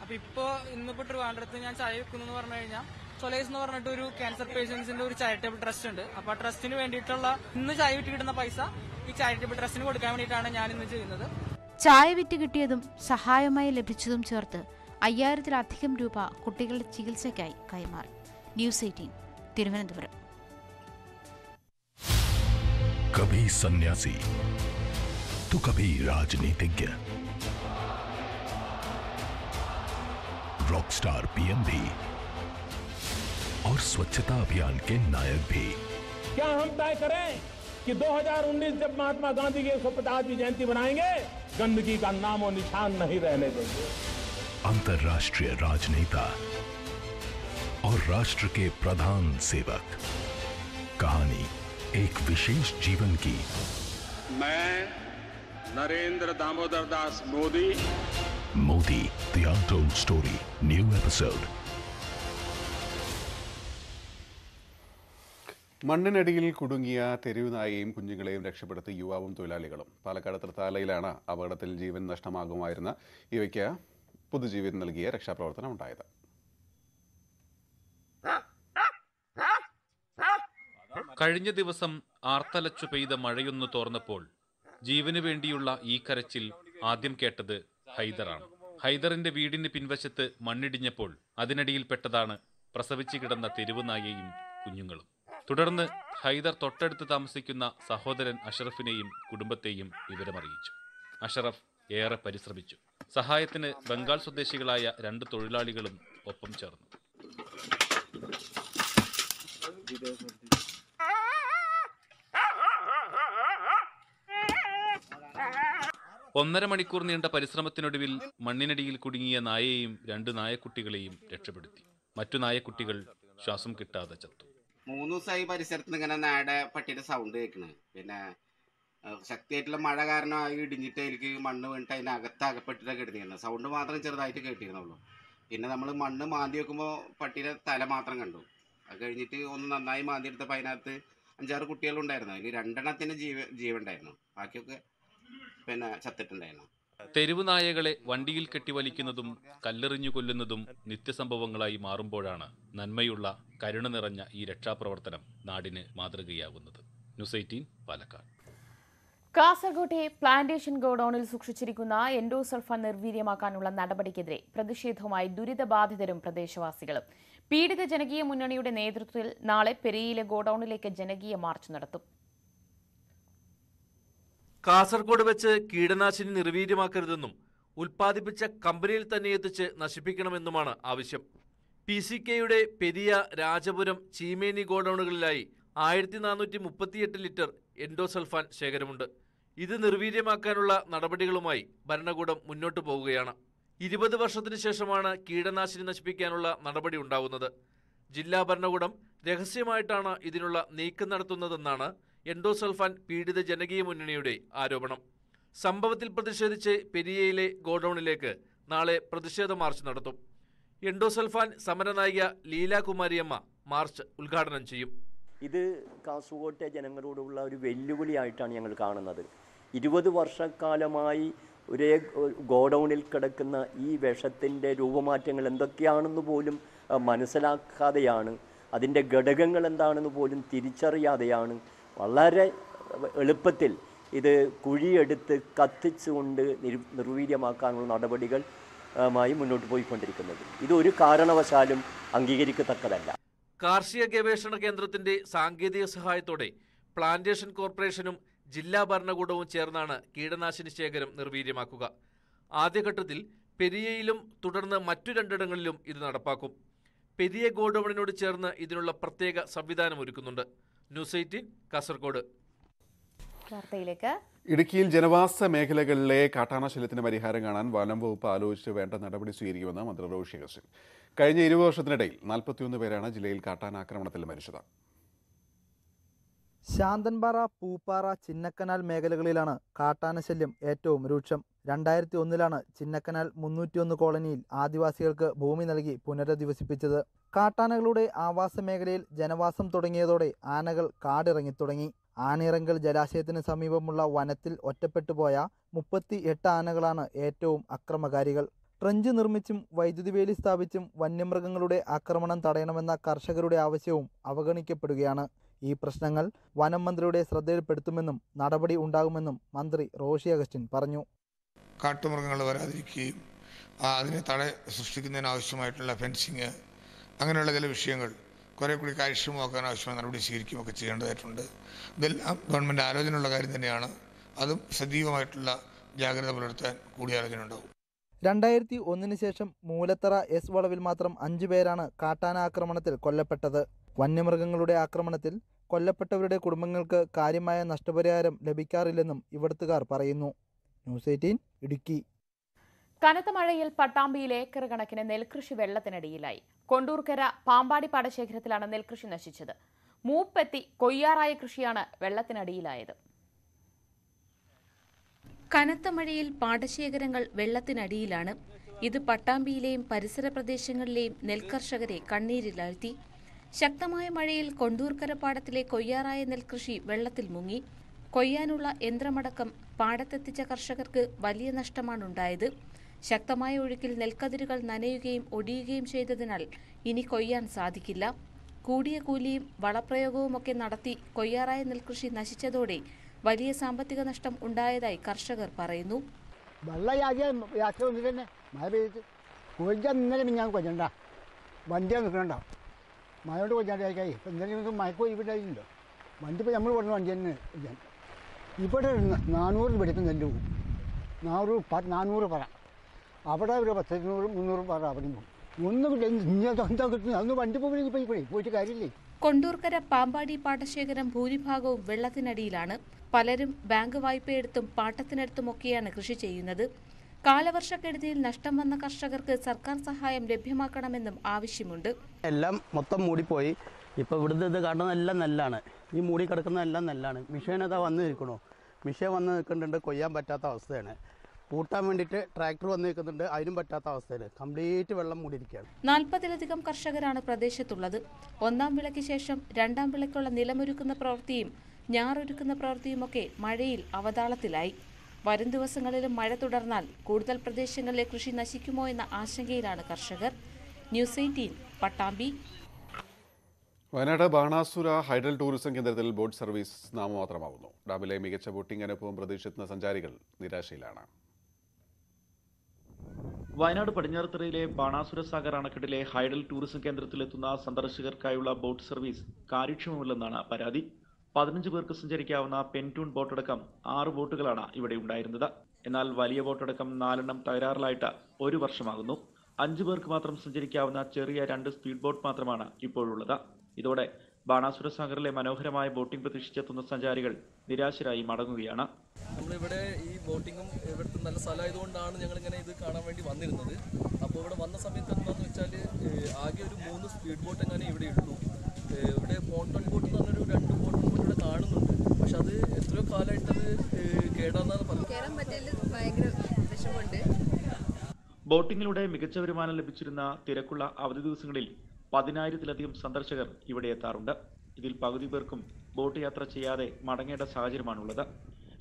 അപ്പൊ ഇപ്പോ ഇന്നിപ്പോ ട്രിവാൻഡ്രത്ത് ഞാൻ ചായ വിൽക്കുന്നു എന്ന് പറഞ്ഞു കഴിഞ്ഞാൽ സൊലൈസ് എന്ന് പറഞ്ഞിട്ട് ഒരു ക്യാൻസർ പേഷ്യൻസിന്റെ ഒരു ചാരിറ്റബിൾ ട്രസ്റ്റ് ഉണ്ട് അപ്പൊ ആ ട്രസ്റ്റിന് വേണ്ടിയിട്ടുള്ള ഇന്ന് ചായ വിറ്റ് കിട്ടുന്ന പൈസ ഈ ചാരിറ്റബിൾ ട്രസ്റ്റിന് കൊടുക്കാൻ വേണ്ടിയിട്ടാണ് ഞാൻ ഇന്ന് ചെയ്യുന്നത് ചായ വിറ്റ് കിട്ടിയതും സഹായമായി ലഭിച്ചതും ചേർത്ത് അയ്യായിരത്തിലധികം രൂപ കുട്ടികളുടെ ചികിത്സയ്ക്കായി കൈമാറി ന്യൂസ് എയ്റ്റീൻ തിരുവനന്തപുരം कभी सन्यासी तो कभी राजनीतिज्ञ रॉकस्टार पीएम भी और स्वच्छता अभियान के नायक भी। क्या हम तय करें कि 2019 जब महात्मा गांधी की 150वीं जयंती बनाएँगे गंदगी का नाम और निशान नहीं रहने देंगे। अंतर्राष्ट्रीय राजनेता और राष्ट्र के प्रधान सेवक। कहानी एक विशेष जीवन की। मैं Narendra Damodar Das Modi Modi, the untold story. New episode. മണ്ണിനടിയിൽ കുടുങ്ങിയ തെരുവ് നായയും കുഞ്ഞുങ്ങളെയും രക്ഷപ്പെടുത്തി യുവാവും തൊഴിലാളികളും പാലക്കാട് തൃത്താലയിലാണ് അപകടത്തിൽ ജീവൻ നഷ്ടമാകുമായിരുന്ന ഇവയ്ക്ക് പുതുജീവൻ നൽകിയ രക്ഷാപ്രവർത്തനം ഉണ്ടായത് കഴിഞ്ഞ ദിവസം ആർത്തലച്ചു പെയ്ത മഴയൊന്നു തോർന്നപ്പോൾ ജീവന് വേണ്ടിയുള്ള ഈ കരച്ചിൽ ആദ്യം കേട്ടത് ഹൈദറാണ്. ഹൈദറിന്റെ വീടിന് പിൻവശത്ത് മണ്ണിടിഞ്ഞപ്പോൾ അതിനടിയിൽപ്പെട്ടതാണ് പ്രസവിച്ചു കിടന്ന തെരുവുനായയും കുഞ്ഞുങ്ങളും. തുടർന്ന് ഹൈദർ തൊട്ടടുത്ത് താമസിക്കുന്ന സഹോദരൻ അഷറഫിനെയും കുടുംബത്തെയും വിവരമറിയിച്ചു. അഷറഫ് ഏറെ പരിശ്രമിച്ചു. സഹായത്തിന് ബംഗാൾ സ്വദേശികളായ രണ്ട് തൊഴിലാളികളും ഒപ്പം ചേർന്നു. ഒന്നര മണിക്കൂർ നീണ്ട പരിശ്രമത്തിനൊടുവിൽ മണ്ണിനടിയിൽ കുടുങ്ങിയ നായയെയും രണ്ട് നായക്കുട്ടികളെയും രക്ഷപ്പെടുത്തി. മറ്റു നായക്കുട്ടികൾ ശ്വാസം കിട്ടാതെ ചത്തു. മൂന്ന് ദിവസമായി പരിസരത്ത് ഇങ്ങനെ നായുടെ പട്ടിയുടെ സൗണ്ട് കേൾക്കണേ. പിന്നെ ശക്തിയായിട്ടുള്ള മഴ കാരണം ഇടിഞ്ഞിട്ട് എനിക്ക് മണ്ണ് വീണിട്ട് അതിനകത്ത് അകപ്പെട്ടിട്ട് കിടന്നിരുന്നത് സൗണ്ട് മാത്രം ചെറുതായിട്ട് കേട്ടിരുന്നുള്ളൂ. പിന്നെ നമ്മൾ മണ്ണ് മാന്തി വെക്കുമ്പോൾ പട്ടിയുടെ തല മാത്രം കണ്ടു. അത് കഴിഞ്ഞിട്ട് ഒന്ന് നന്നായി മാന്തി എടുത്തപ്പോൾ അതിനകത്ത് അഞ്ചാറ് കുട്ടികളുണ്ടായിരുന്നു. അതിൽ രണ്ടെണ്ണത്തിന് ജീവ ജീവുണ്ടായിരുന്നു ബാക്കിയൊക്കെ പിന്നെ ചത്തിട്ടുണ്ടായിരുന്നു. തെരുവ് നായകളെ വണ്ടിയിൽ കെട്ടിവലിക്കുന്നതും കല്ലെറിഞ്ഞു കൊല്ലുന്നതും നിത്യസംഭവങ്ങളായി മാറുമ്പോഴാണ് നന്മയുള്ള കരുണ നിറഞ്ഞ ഈ രക്ഷാപ്രവർത്തനം നാടിന് മാതൃകയാകുന്നത് ന്യൂസ് എയ്റ്റീൻ പാലക്കാട്. കാസർകോട്ടെ പ്ലാന്റേഷൻ ഗോഡൌണിൽ സൂക്ഷിച്ചിരിക്കുന്ന എൻഡോസൾഫ നിർവീര്യമാക്കാനുള്ള നടപടിക്കെതിരെ പ്രതിഷേധവുമായി ദുരിതബാധിതരും പ്രദേശവാസികളും. പീഡിത ജനകീയ മുന്നണിയുടെ നേതൃത്വത്തിൽ നാളെ പെരിയയിലെ ഗോഡൌണിലേക്ക് ജനകീയ മാർച്ച് നടത്തും. കാസർഗോഡ് വെച്ച് കീടനാശിനി നിർവീര്യമാക്കരുതെന്നും ഉൽപ്പാദിപ്പിച്ച കമ്പനിയിൽ തന്നെ എത്തിച്ച് നശിപ്പിക്കണമെന്നുമാണ് ആവശ്യം. പി സി കെയുടെ പെരിയ രാജപുരം ചീമേനി ഗോഡൌണുകളിലായി ആയിരത്തി നാനൂറ്റി മുപ്പത്തിയെട്ട് ലിറ്റർ എൻഡോസൾഫാൻ ശേഖരമുണ്ട്. ഇത് നിർവീര്യമാക്കാനുള്ള നടപടികളുമായി ഭരണകൂടം മുന്നോട്ടു പോവുകയാണ്. ഇരുപത് വർഷത്തിനു ശേഷമാണ് കീടനാശിനി നശിപ്പിക്കാനുള്ള നടപടി ഉണ്ടാവുന്നത്. ജില്ലാ ഭരണകൂടം രഹസ്യമായിട്ടാണ് ഇതിനുള്ള നീക്കം നടത്തുന്നതെന്നാണ് എൻഡോസൾഫാൻ പീഡിത ജനകീയ മുന്നണിയുടെ ആരോപണം. സംഭവത്തിൽ പ്രതിഷേധിച്ച് പെരിയയിലെ ഗോഡൌണിലേക്ക് നാളെ പ്രതിഷേധ മാർച്ച് നടത്തും. എൻഡോസൾഫാൻ സമരനായിക ലീലാകുമാരിയമ്മ മാർച്ച് ഉദ്ഘാടനം ചെയ്യും. ഇത് കാസർഗോട്ടെ ജനങ്ങളോടുള്ള ഒരു വെല്ലുവിളിയായിട്ടാണ് ഞങ്ങൾ കാണുന്നത്. ഇരുപത് വർഷക്കാലമായി ഒരേ ഗോഡൗണിൽ കിടക്കുന്ന ഈ വിഷത്തിന്റെ രൂപമാറ്റങ്ങൾ എന്തൊക്കെയാണെന്ന് പോലും മനസ്സിലാക്കാതെയാണ് അതിന്റെ ഘടകങ്ങൾ എന്താണെന്ന് പോലും തിരിച്ചറിയാതെയാണ് വളരെ എളുപ്പത്തിൽ ഇത് കുഴിയെടുത്ത് കത്തിച്ചുകൊണ്ട് നിർ നിർവീര്യമാക്കാനുള്ള നടപടികൾ മായി മുന്നോട്ട് പോയിക്കൊണ്ടിരിക്കുന്നത്. ഇത് ഒരു കാരണവശാലും അംഗീകരിക്കത്തക്കതല്ല. കാർഷിക ഗവേഷണ കേന്ദ്രത്തിന്റെ സാങ്കേതിക സഹായത്തോടെ പ്ലാന്റേഷൻ കോർപ്പറേഷനും ജില്ലാ ഭരണകൂടവും ചേർന്നാണ് കീടനാശിനി ശേഖരം നിർവീര്യമാക്കുക. ആദ്യഘട്ടത്തിൽ പെരിയയിലും തുടർന്ന് മറ്റു രണ്ടിടങ്ങളിലും ഇത് നടപ്പാക്കും. പെരിയ ഗോഡൌണിനോട് ചേർന്ന് ഇതിനുള്ള പ്രത്യേക സംവിധാനം ഒരുക്കുന്നുണ്ട്. News eighteen Kasaragod. വാർത്തയിലേക്ക്. ഇടുക്കിയിൽ ജനവാസ മേഖലകളിലെ കാട്ടാനശല്യത്തിന് പരിഹാരം കാണാൻ വനം വകുപ്പ് ആലോചിച്ച് വേണ്ട നടപടി സ്വീകരിക്കുമെന്ന് മന്ത്രി റോഷി അഗസ്റ്റിൻ കഴിഞ്ഞ ഇരുപത് വർഷത്തിനിടയിൽ നാൽപ്പത്തിയൊന്ന് പേരാണ് ജില്ലയിൽ കാട്ടാനാക്രമണത്തിൽ മരിച്ചത്. ശാന്തൻപാറ പൂപ്പാറ ചിന്നക്കനാൽ മേഖലകളിലാണ് കാട്ടാനശല്യം ഏറ്റവും രൂക്ഷം. രണ്ടായിരത്തി ഒന്നിലാണ് ചിന്നക്കനാൽ മുന്നൂറ്റിയൊന്ന് കോളനിയിൽ ആദിവാസികൾക്ക് ഭൂമി നൽകി പുനരധിവസിപ്പിച്ചത്. കാട്ടാനകളുടെ ആവാസ മേഖലയിൽ ജനവാസം തുടങ്ങിയതോടെ ആനകൾ കാടിറങ്ങി തുടങ്ങി. ജലാശയത്തിന് സമീപമുള്ള വനത്തിൽ ഒറ്റപ്പെട്ടുപോയ മുപ്പത്തി എട്ട് ആനകളാണ് ഏറ്റവും അക്രമകാരികൾ. ട്രഞ്ച് നിർമ്മിച്ചും വൈദ്യുതി വേലി സ്ഥാപിച്ചും വന്യമൃഗങ്ങളുടെ ആക്രമണം തടയണമെന്ന കർഷകരുടെ ആവശ്യവും അവഗണിക്കപ്പെടുകയാണ്. ഈ പ്രശ്നങ്ങൾ വനം മന്ത്രിയുടെ ശ്രദ്ധയിൽപ്പെടുത്തുമെന്നും നടപടി ഉണ്ടാകുമെന്നും മന്ത്രി റോഷി അഗസ്റ്റിൻ പറഞ്ഞു. കാട്ടുമൃഗങ്ങൾ വരാതിരിക്കുകയും അതിനെ തട സൃഷ്ടിക്കുന്നതിനാവശ്യമായിട്ടുള്ള ഫെൻസിങ് അങ്ങനെയുള്ള ചില വിഷയങ്ങൾ കുറെ കൂടി കാര്യക്ഷമമാക്കാൻ ആവശ്യമായ നടപടി സ്വീകരിക്കുകയൊക്കെ ചെയ്യേണ്ടതായിട്ടുണ്ട്. ഇതെല്ലാം ഗവൺമെന്റ് ആലോചനയുള്ള കാര്യം തന്നെയാണ്. അതും സജീവമായിട്ടുള്ള ജാഗ്രത പുലർത്താൻ കൂടിയാലോചന ഉണ്ടാവും രണ്ടായിരത്തി ഒന്നിന് ശേഷം മൂലത്തറ എസ് വളവിൽ മാത്രം അഞ്ചു പേരാണ് കാട്ടാന ആക്രമണത്തിൽ കൊല്ലപ്പെട്ടത്. വന്യമൃഗങ്ങളുടെ ആക്രമണത്തിൽ കൊല്ലപ്പെട്ടവരുടെ കുടുംബങ്ങൾക്ക് കാര്യമായ നഷ്ടപരിഹാരം ലഭിക്കാറില്ലെന്നും ഇവിടുത്തുകാർ പറയുന്നു. News eighteen Idukki. കനത്ത മഴയിൽ പട്ടാമ്പിയിൽ ഏക്കർ കണക്കിന് നെൽകൃഷി വെള്ളത്തിനടിയിലായി. കൊണ്ടൂർക്കര പാമ്പാടി പാടശേഖരത്തിലാണ് നെൽകൃഷി നശിച്ചത്. മൂപ്പെത്തി കൊയ്യാറായ കൃഷിയാണ് വെള്ളത്തിനടിയിലായത്. കനത്ത മഴയിൽ പാടശേഖരങ്ങൾ വെള്ളത്തിനടിയിലാണ്. ഇത് പട്ടാമ്പിയിലെയും പരിസര പ്രദേശങ്ങളിലെയും നെൽകർഷകരെ കണ്ണീരിലാഴ്ത്തി. ശക്തമായ മഴയിൽ കൊണ്ടൂർക്കര പാടത്തിലെ കൊയ്യാറായ നെൽകൃഷി വെള്ളത്തിൽ മുങ്ങി. കൊയ്യാനുള്ള യന്ത്രമടക്കം പാടത്തെത്തിച്ച കർഷകർക്ക് വലിയ നഷ്ടമാണുണ്ടായത്. ശക്തമായ ഒഴുക്കിൽ നെൽക്കതിരുകൾ നനയുകയും ഒടിയുകയും ചെയ്തതിനാൽ ഇനി കൊയ്യാൻ സാധിക്കില്ല. കൂടിയ കൂലിയും വളപ്രയോഗവുമൊക്കെ നടത്തി കൊയ്യാറായ നെൽകൃഷി നശിച്ചതോടെ വലിയ സാമ്പത്തിക നഷ്ടം ഉണ്ടായതായി കർഷകർ പറയുന്നു. ഇന്നലെ ഞാൻ നിൽക്കണ്ട മഴയോട് കൊല്ലാണ്ടായി ഇപ്പം എന്തെങ്കിലും മയക്കോ വണ്ടി ഇപ്പോൾ നമ്മൾ പറഞ്ഞ വണ്ടി തന്നെ കൊയ്യാൻ ഇവിടെ നാനൂറ് പിടിക്കും നെല്ല് പോകും നാനൂറ് നാനൂറ് പറ. അവിടെ ഒരു പത്തിരുന്നൂറ് മുന്നൂറ് പറ അവിടെ പോകും ഒന്നും കിട്ടില്ല. ഇങ്ങനെ എന്താ കിട്ടുന്നത് അന്ന് വണ്ടി പോകുന്നില്ല ഇപ്പോൾ ഇവിടെ പോയിട്ട് കാര്യമില്ലേ? കൊണ്ടൂർക്കര പാമ്പാടി പാടശേഖരം ഭൂരിഭാഗവും വെള്ളത്തിനടിയിലാണ്. പലരും ബാങ്ക് വായ്പയെടുത്തും പാട്ടത്തിനെടുത്തുമൊക്കെയാണ് കൃഷി ചെയ്യുന്നത്. കാലവർഷക്കെടുതിയിൽ നഷ്ടം വന്ന കർഷകർക്ക് സർക്കാർ സഹായം ലഭ്യമാക്കണമെന്നും ആവശ്യമുണ്ട്. എല്ലാം മൊത്തം മൂടിപ്പോയി. ഇപ്പോൾ ഇവിടുത്തെ ഇത് കാണുന്ന എല്ലാം നെല്ലാണ്. ഈ മൂടി കിടക്കുന്ന എല്ലാം നെല്ലാണ് മിഷീനതാ വന്ന് നിൽക്കണോ? മിഷീൻ വന്ന് നിൽക്കുന്നുണ്ട്. കൊയ്യാൻ പറ്റാത്ത അവസ്ഥയാണ്. പൂട്ടാൻ വേണ്ടിയിട്ട് ട്രാക്ടർ വന്ന് നിൽക്കുന്നുണ്ട്. അതിനും പറ്റാത്ത അവസ്ഥയിൽ കംപ്ലീറ്റ് വെള്ളം മൂടിയിരിക്കുകയാണ്. നാൽപ്പതിലധികം കർഷകരാണ് പ്രദേശത്തുള്ളത്. ഒന്നാം വിളയ്ക്ക് ശേഷം രണ്ടാം വിളയ്ക്കുള്ള നിലമൊരുക്കുന്ന പ്രവൃത്തിയും ഞാറൊരുക്കുന്ന പ്രവൃത്തിയുമൊക്കെ മഴയിൽ അവതാളത്തിലായി. വരും ദിവസങ്ങളിലും മഴ തുടർന്നാൽ കൂടുതൽ പ്രദേശങ്ങളിലെ കൃഷി നശിക്കുമോ എന്ന ആശങ്കയിലാണ് കർഷകർ. News eighteen Pattambi. Wayanad Banasura hydel tourism കേന്ദ്രത്തിൽ ബോട്ട് സർവീസ് നാമമാത്രമാകുന്നു ഡാമിലെ മികച്ച ബോട്ടിംഗ് അനുഭവം പ്രതീക്ഷിക്കുന്ന സഞ്ചാരികൾ നിരാശയിലാണ്. വയനാട് പടിഞ്ഞാറത്തറയിലെ ബാണാസുര സാഗർ അണക്കെട്ടിലെ ഹൈഡൽ ടൂറിസം കേന്ദ്രത്തിലെത്തുന്ന സന്ദർശകർക്കായുള്ള ബോട്ട് സർവീസ് കാര്യക്ഷമമല്ലെന്നാണ് പരാതി. പതിനഞ്ച് പേർക്ക് സഞ്ചരിക്കാവുന്ന പെന്റൂൺ ബോട്ടടക്കം ആറ് ബോട്ടുകളാണ് ഇവിടെ ഉണ്ടായിരുന്നത്. എന്നാൽ വലിയ ബോട്ടടക്കം നാലെണ്ണം തകരാറിലായിട്ട് ഒരു വർഷമാകുന്നു. അഞ്ചു പേർക്ക് മാത്രം സഞ്ചരിക്കാവുന്ന ചെറിയ രണ്ട് സ്പീഡ് ബോട്ട് മാത്രമാണ് ഇപ്പോഴുള്ളത്. ഇതോടെ ബാണാസുര സാഗറിലെ മനോഹരമായ ബോട്ടിംഗ് പ്രതീക്ഷിച്ചെത്തുന്ന സഞ്ചാരികൾ നിരാശരായി മടങ്ങുകയാണ്. നമ്മളിവിടെ ഈ ബോട്ടിങ്ങും ഇവിടുത്തെ നല്ല സ്ഥലമായതുകൊണ്ടാണ് ഞങ്ങൾ ഇങ്ങനെ ഇത് കാണാൻ വേണ്ടി വന്നിരുന്നത്. അപ്പോൾ ഇവിടെ വന്ന സമയത്ത് എന്താണെന്ന് വെച്ചാൽ ആകെ ഒരു മൂന്ന് സ്പീഡ് ബോട്ട് എങ്ങനെ ഇവിടെ ഇട്ടു. ഇവിടെ പോണ്ടൺ ബോട്ട് എന്ന് പറഞ്ഞൊരു രണ്ട് പോണ്ടൺ ബോട്ട് ഇവിടെ കാണുന്നുണ്ട്. പക്ഷെ അത് എത്രയോ കാലമായിട്ടത് കേടാന്നാണ് പറഞ്ഞത്. ബോട്ടിങ്ങിലൂടെ മികച്ച വരുമാനം ലഭിച്ചിരുന്ന തിരക്കുള്ള അവധി ദിവസങ്ങളിൽ പതിനായിരത്തിലധികം സന്ദർശകർ ഇവിടെ എത്താറുണ്ട്. ഇതിൽ പകുതി പേർക്കും ബോട്ട് യാത്ര ചെയ്യാതെ മടങ്ങേണ്ട സാഹചര്യമാണുള്ളത്.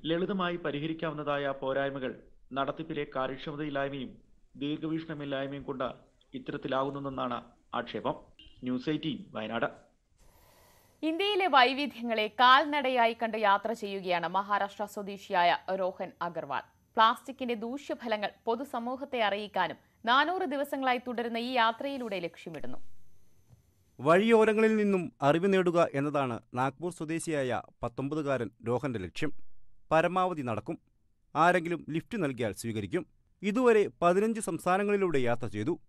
ലളിതമായി പരിഹരിക്കാവുന്നതായ പോരായ്മകൾ നടത്തിപ്പിലെ കാര്യക്ഷമതയില്ലായ്മയും ദീർഘവീക്ഷണമില്ലായ്മയും കൊണ്ട് ഇത്തരത്തിലാകുന്നെന്നാണ് ആക്ഷേപം. News eighteen Wayanad. ഇന്ത്യയിലെ വൈവിധ്യങ്ങളെ കാൽനടയായി കണ്ട് യാത്ര ചെയ്യുകയാണ് മഹാരാഷ്ട്ര സ്വദേശിയായ രോഹൻ അഗർവാൾ. പ്ലാസ്റ്റിക്കിന്റെ ദൂഷ്യഫലങ്ങൾ പൊതുസമൂഹത്തെ അറിയിക്കാനും നാനൂറ് ദിവസങ്ങളായി തുടരുന്ന ഈ യാത്രയിലൂടെ ലക്ഷ്യമിടുന്നു. വഴിയോരങ്ങളിൽ നിന്നും അറിവ് നേടുക എന്നതാണ് നാഗ്പൂർ സ്വദേശിയായ പത്തൊമ്പതുകാരൻ രോഹന്റെ ലക്ഷ്യം. പരമാവധി നടക്കും. ആരെങ്കിലും ലിഫ്റ്റ് നൽകിയാൽ സ്വീകരിക്കും. ഇതുവരെ പതിനഞ്ച് സംസ്ഥാനങ്ങളിലൂടെ യാത്ര ചെയ്തു.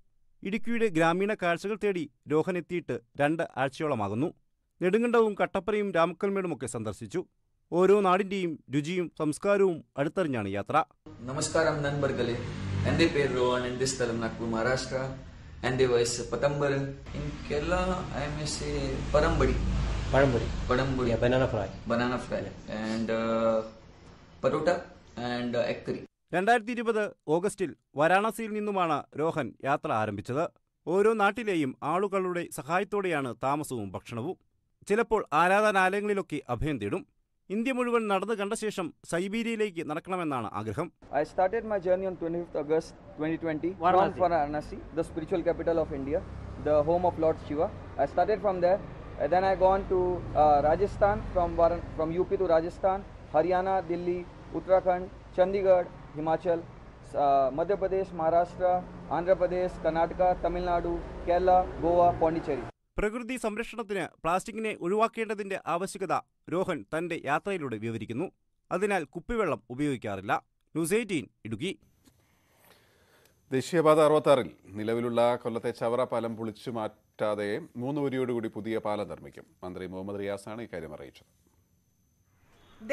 ഇടുക്കിയുടെ ഗ്രാമീണ കാഴ്ചകൾ തേടി രോഹൻ എത്തിയിട്ട് രണ്ട് ആഴ്ചയോളമാകുന്നു. നെടുങ്കണ്ടവും കട്ടപ്പനയും രാമക്കൽമേടുമൊക്കെ സന്ദർശിച്ചു. ഓരോ നാടിന്റെയും രുചിയും സംസ്കാരവും അടുത്തറിഞ്ഞാണ് യാത്ര. നമസ്കാരം നൻബർഗലെ എന്റെ പേര് രോഹൻ എന്റെ സ്ഥലം നാഗ്പൂർ മഹാരാഷ്ട്ര. എന്റെ വയസ്സ് പത്തമ്പത്. In Kerala I M S A പരമ്പടി pazhampori. പടംപൊടി banana fry banana fry and parotta and egg curry രണ്ടായിരത്തി ഇരുപത് ഓഗസ്റ്റിൽ വാരാണസിയിൽ നിന്നുമാണ് രോഹൻ യാത്ര ആരംഭിച്ചത്. ഓരോ നാട്ടിലെയും ആളുകളുടെ സഹായത്തോടെയാണ് താമസവും ഭക്ഷണവും. ചിലപ്പോൾ ആരാധനാലയങ്ങളിലൊക്കെ അഭയം തേടും ഇന്ത്യ മുഴുവൻ നടന്നു കണ്ട ശേഷം സൈബീരിയയിലേക്ക് നടക്കണമെന്നാണ് ആഗ്രഹം I started my journey on 25th August 2020 Varanasi. from Varanasi, the spiritual capital of India, the home of Lord Shiva. I started from there. Then I gone to uh, Rajasthan, from Varan- from UP to Rajasthan, Haryana, Delhi, Uttarakhand, Chandigarh, Himachal, uh, Madhya Pradesh, Maharashtra, Andhra Pradesh, Karnataka, Tamil Nadu, Kerala, Goa, Pondicherry. പ്രകൃതി സംരക്ഷണത്തിന് പ്ലാസ്റ്റിക്കിനെ ഒഴിവാക്കേണ്ടതിന്റെ ആവശ്യകത രോഹൻ തന്റെ യാത്രയിലൂടെ വിവരിക്കുന്നു. അതിനാൽ കുപ്പിവെള്ളം ഉപയോഗിക്കാറില്ല. News eighteen Idukki. ദേശീയപാത അറുപത്താറിൽ നിലവിലുള്ള കൊല്ലത്തെ ചവറ പാലം പൊളിച്ചു മാറ്റാതെ മൂന്ന് വരിയോടുകൂടി പുതിയ പാലം നിർമ്മിക്കും. മന്ത്രി മുഹമ്മദ് റിയാസാണ് ഇക്കാര്യം അറിയിച്ചത്.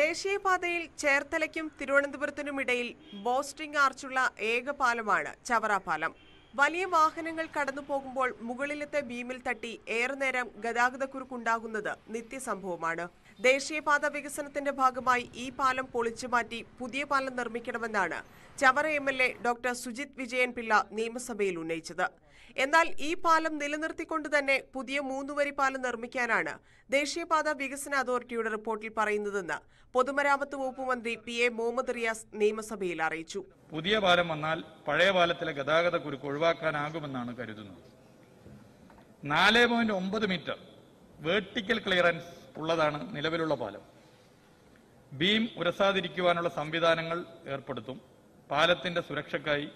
ദേശീയപാതയിൽ ചേർത്തലയ്ക്കും തിരുവനന്തപുരത്തിനും ഇടയിൽ ബോസ്ട്രിംഗ് ആർച്ചുള്ള ഏക പാലമാണ് ചവറ പാലം. വലിയ വാഹനങ്ങൾ കടന്നു പോകുമ്പോൾ മുകളിലത്തെ ബീമിൽ തട്ടി ഏറെ നേരം ഗതാഗതക്കുരുക്കുണ്ടാകുന്നത് നിത്യസംഭവമാണ്. ദേശീയപാത വികസനത്തിന്റെ ഭാഗമായി ഈ പാലം പൊളിച്ചു മാറ്റി പുതിയ പാലം നിർമ്മിക്കണമെന്നാണ് Chavara M L A doctor Sujith Vijayan Pillai നിയമസഭയിൽ ഉന്നയിച്ചത്. എന്നാൽ ഈ പാലം നിലനിർത്തിക്കൊണ്ട് തന്നെ പുതിയ മൂന്നുവരി പാലം നിർമ്മിക്കാനാണ് ദേശീയപാത വികസന അതോറിറ്റിയുടെ റിപ്പോർട്ടിൽ പറയുന്നതെന്ന് പൊതുമരാമത്ത് വകുപ്പ് മന്ത്രി പി എ മുഹമ്മദ് റിയാസ് നിയമസഭയിൽ അറിയിച്ചു. പുതിയ പാലം വന്നാൽ പഴയ പാലത്തിലെ ഗതാഗത കുരുക്ക് ഒഴിവാക്കാനാകുമെന്നാണ് കരുതുന്നത്. നാല് പോയിന്റ് ഒമ്പത് മീറ്റർ വേർട്ടിക്കൽ ക്ലിയറൻസ് ഉള്ളതാണ് നിലവിലുള്ള പാലം. ബീം ഉരസാതിരിക്കുവാനുള്ള സംവിധാനങ്ങൾ ഏർപ്പെടുത്തും. പാലത്തിന്റെ സുരക്ഷയ്ക്കായി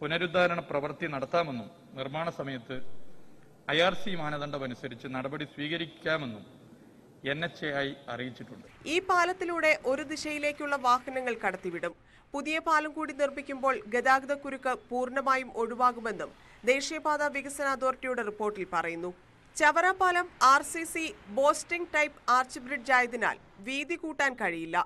പുനരുദ്ധാരണ പ്രവൃത്തി നടത്താമെന്നും നിർമ്മാണ സമയത്ത് ഐ ആർ സി മാനദണ്ഡമനുസരിച്ച് നടപടി സ്വീകരിക്കാമെന്നും അറിയിച്ചിട്ടുണ്ട്. ഈ പാലത്തിലൂടെ ഒരു ദിശയിലേക്കുള്ള വാഹനങ്ങൾ കടത്തിവിടും. പുതിയ പാലം കൂടി നിർമ്മിക്കുമ്പോൾ ഗതാഗത കുരുക്ക് പൂർണമായും ഒഴിവാകുമെന്നും ദേശീയപാത വികസന അതോറിറ്റിയുടെ റിപ്പോർട്ടിൽ പറയുന്നു. ചവറ പാലം R C C bowstring type arch bridge ആയതിനാൽ വീതി കൂട്ടാൻ കഴിയില്ല.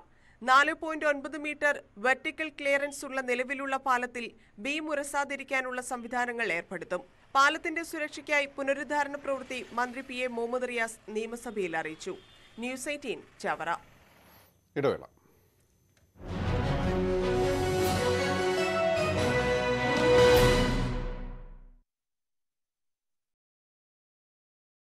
നാല് പോയിന്റ് ഒൻപത് മീറ്റർ വെർട്ടിക്കൽ ക്ലിയറൻസ് ഉള്ള നിലവിലുള്ള പാലത്തിൽ ബീം ഉരസാതിരിക്കാനുള്ള സംവിധാനങ്ങൾ ഏർപ്പെടുത്തും. പാലത്തിന്റെ സുരക്ഷയ്ക്കായി പുനരുദ്ധാരണ പ്രവൃത്തി മന്ത്രി പി എ മുഹമ്മദ് റിയാസ് നിയമസഭയിൽ അറിയിച്ചു. News eighteen Chavara. ഇടവേള.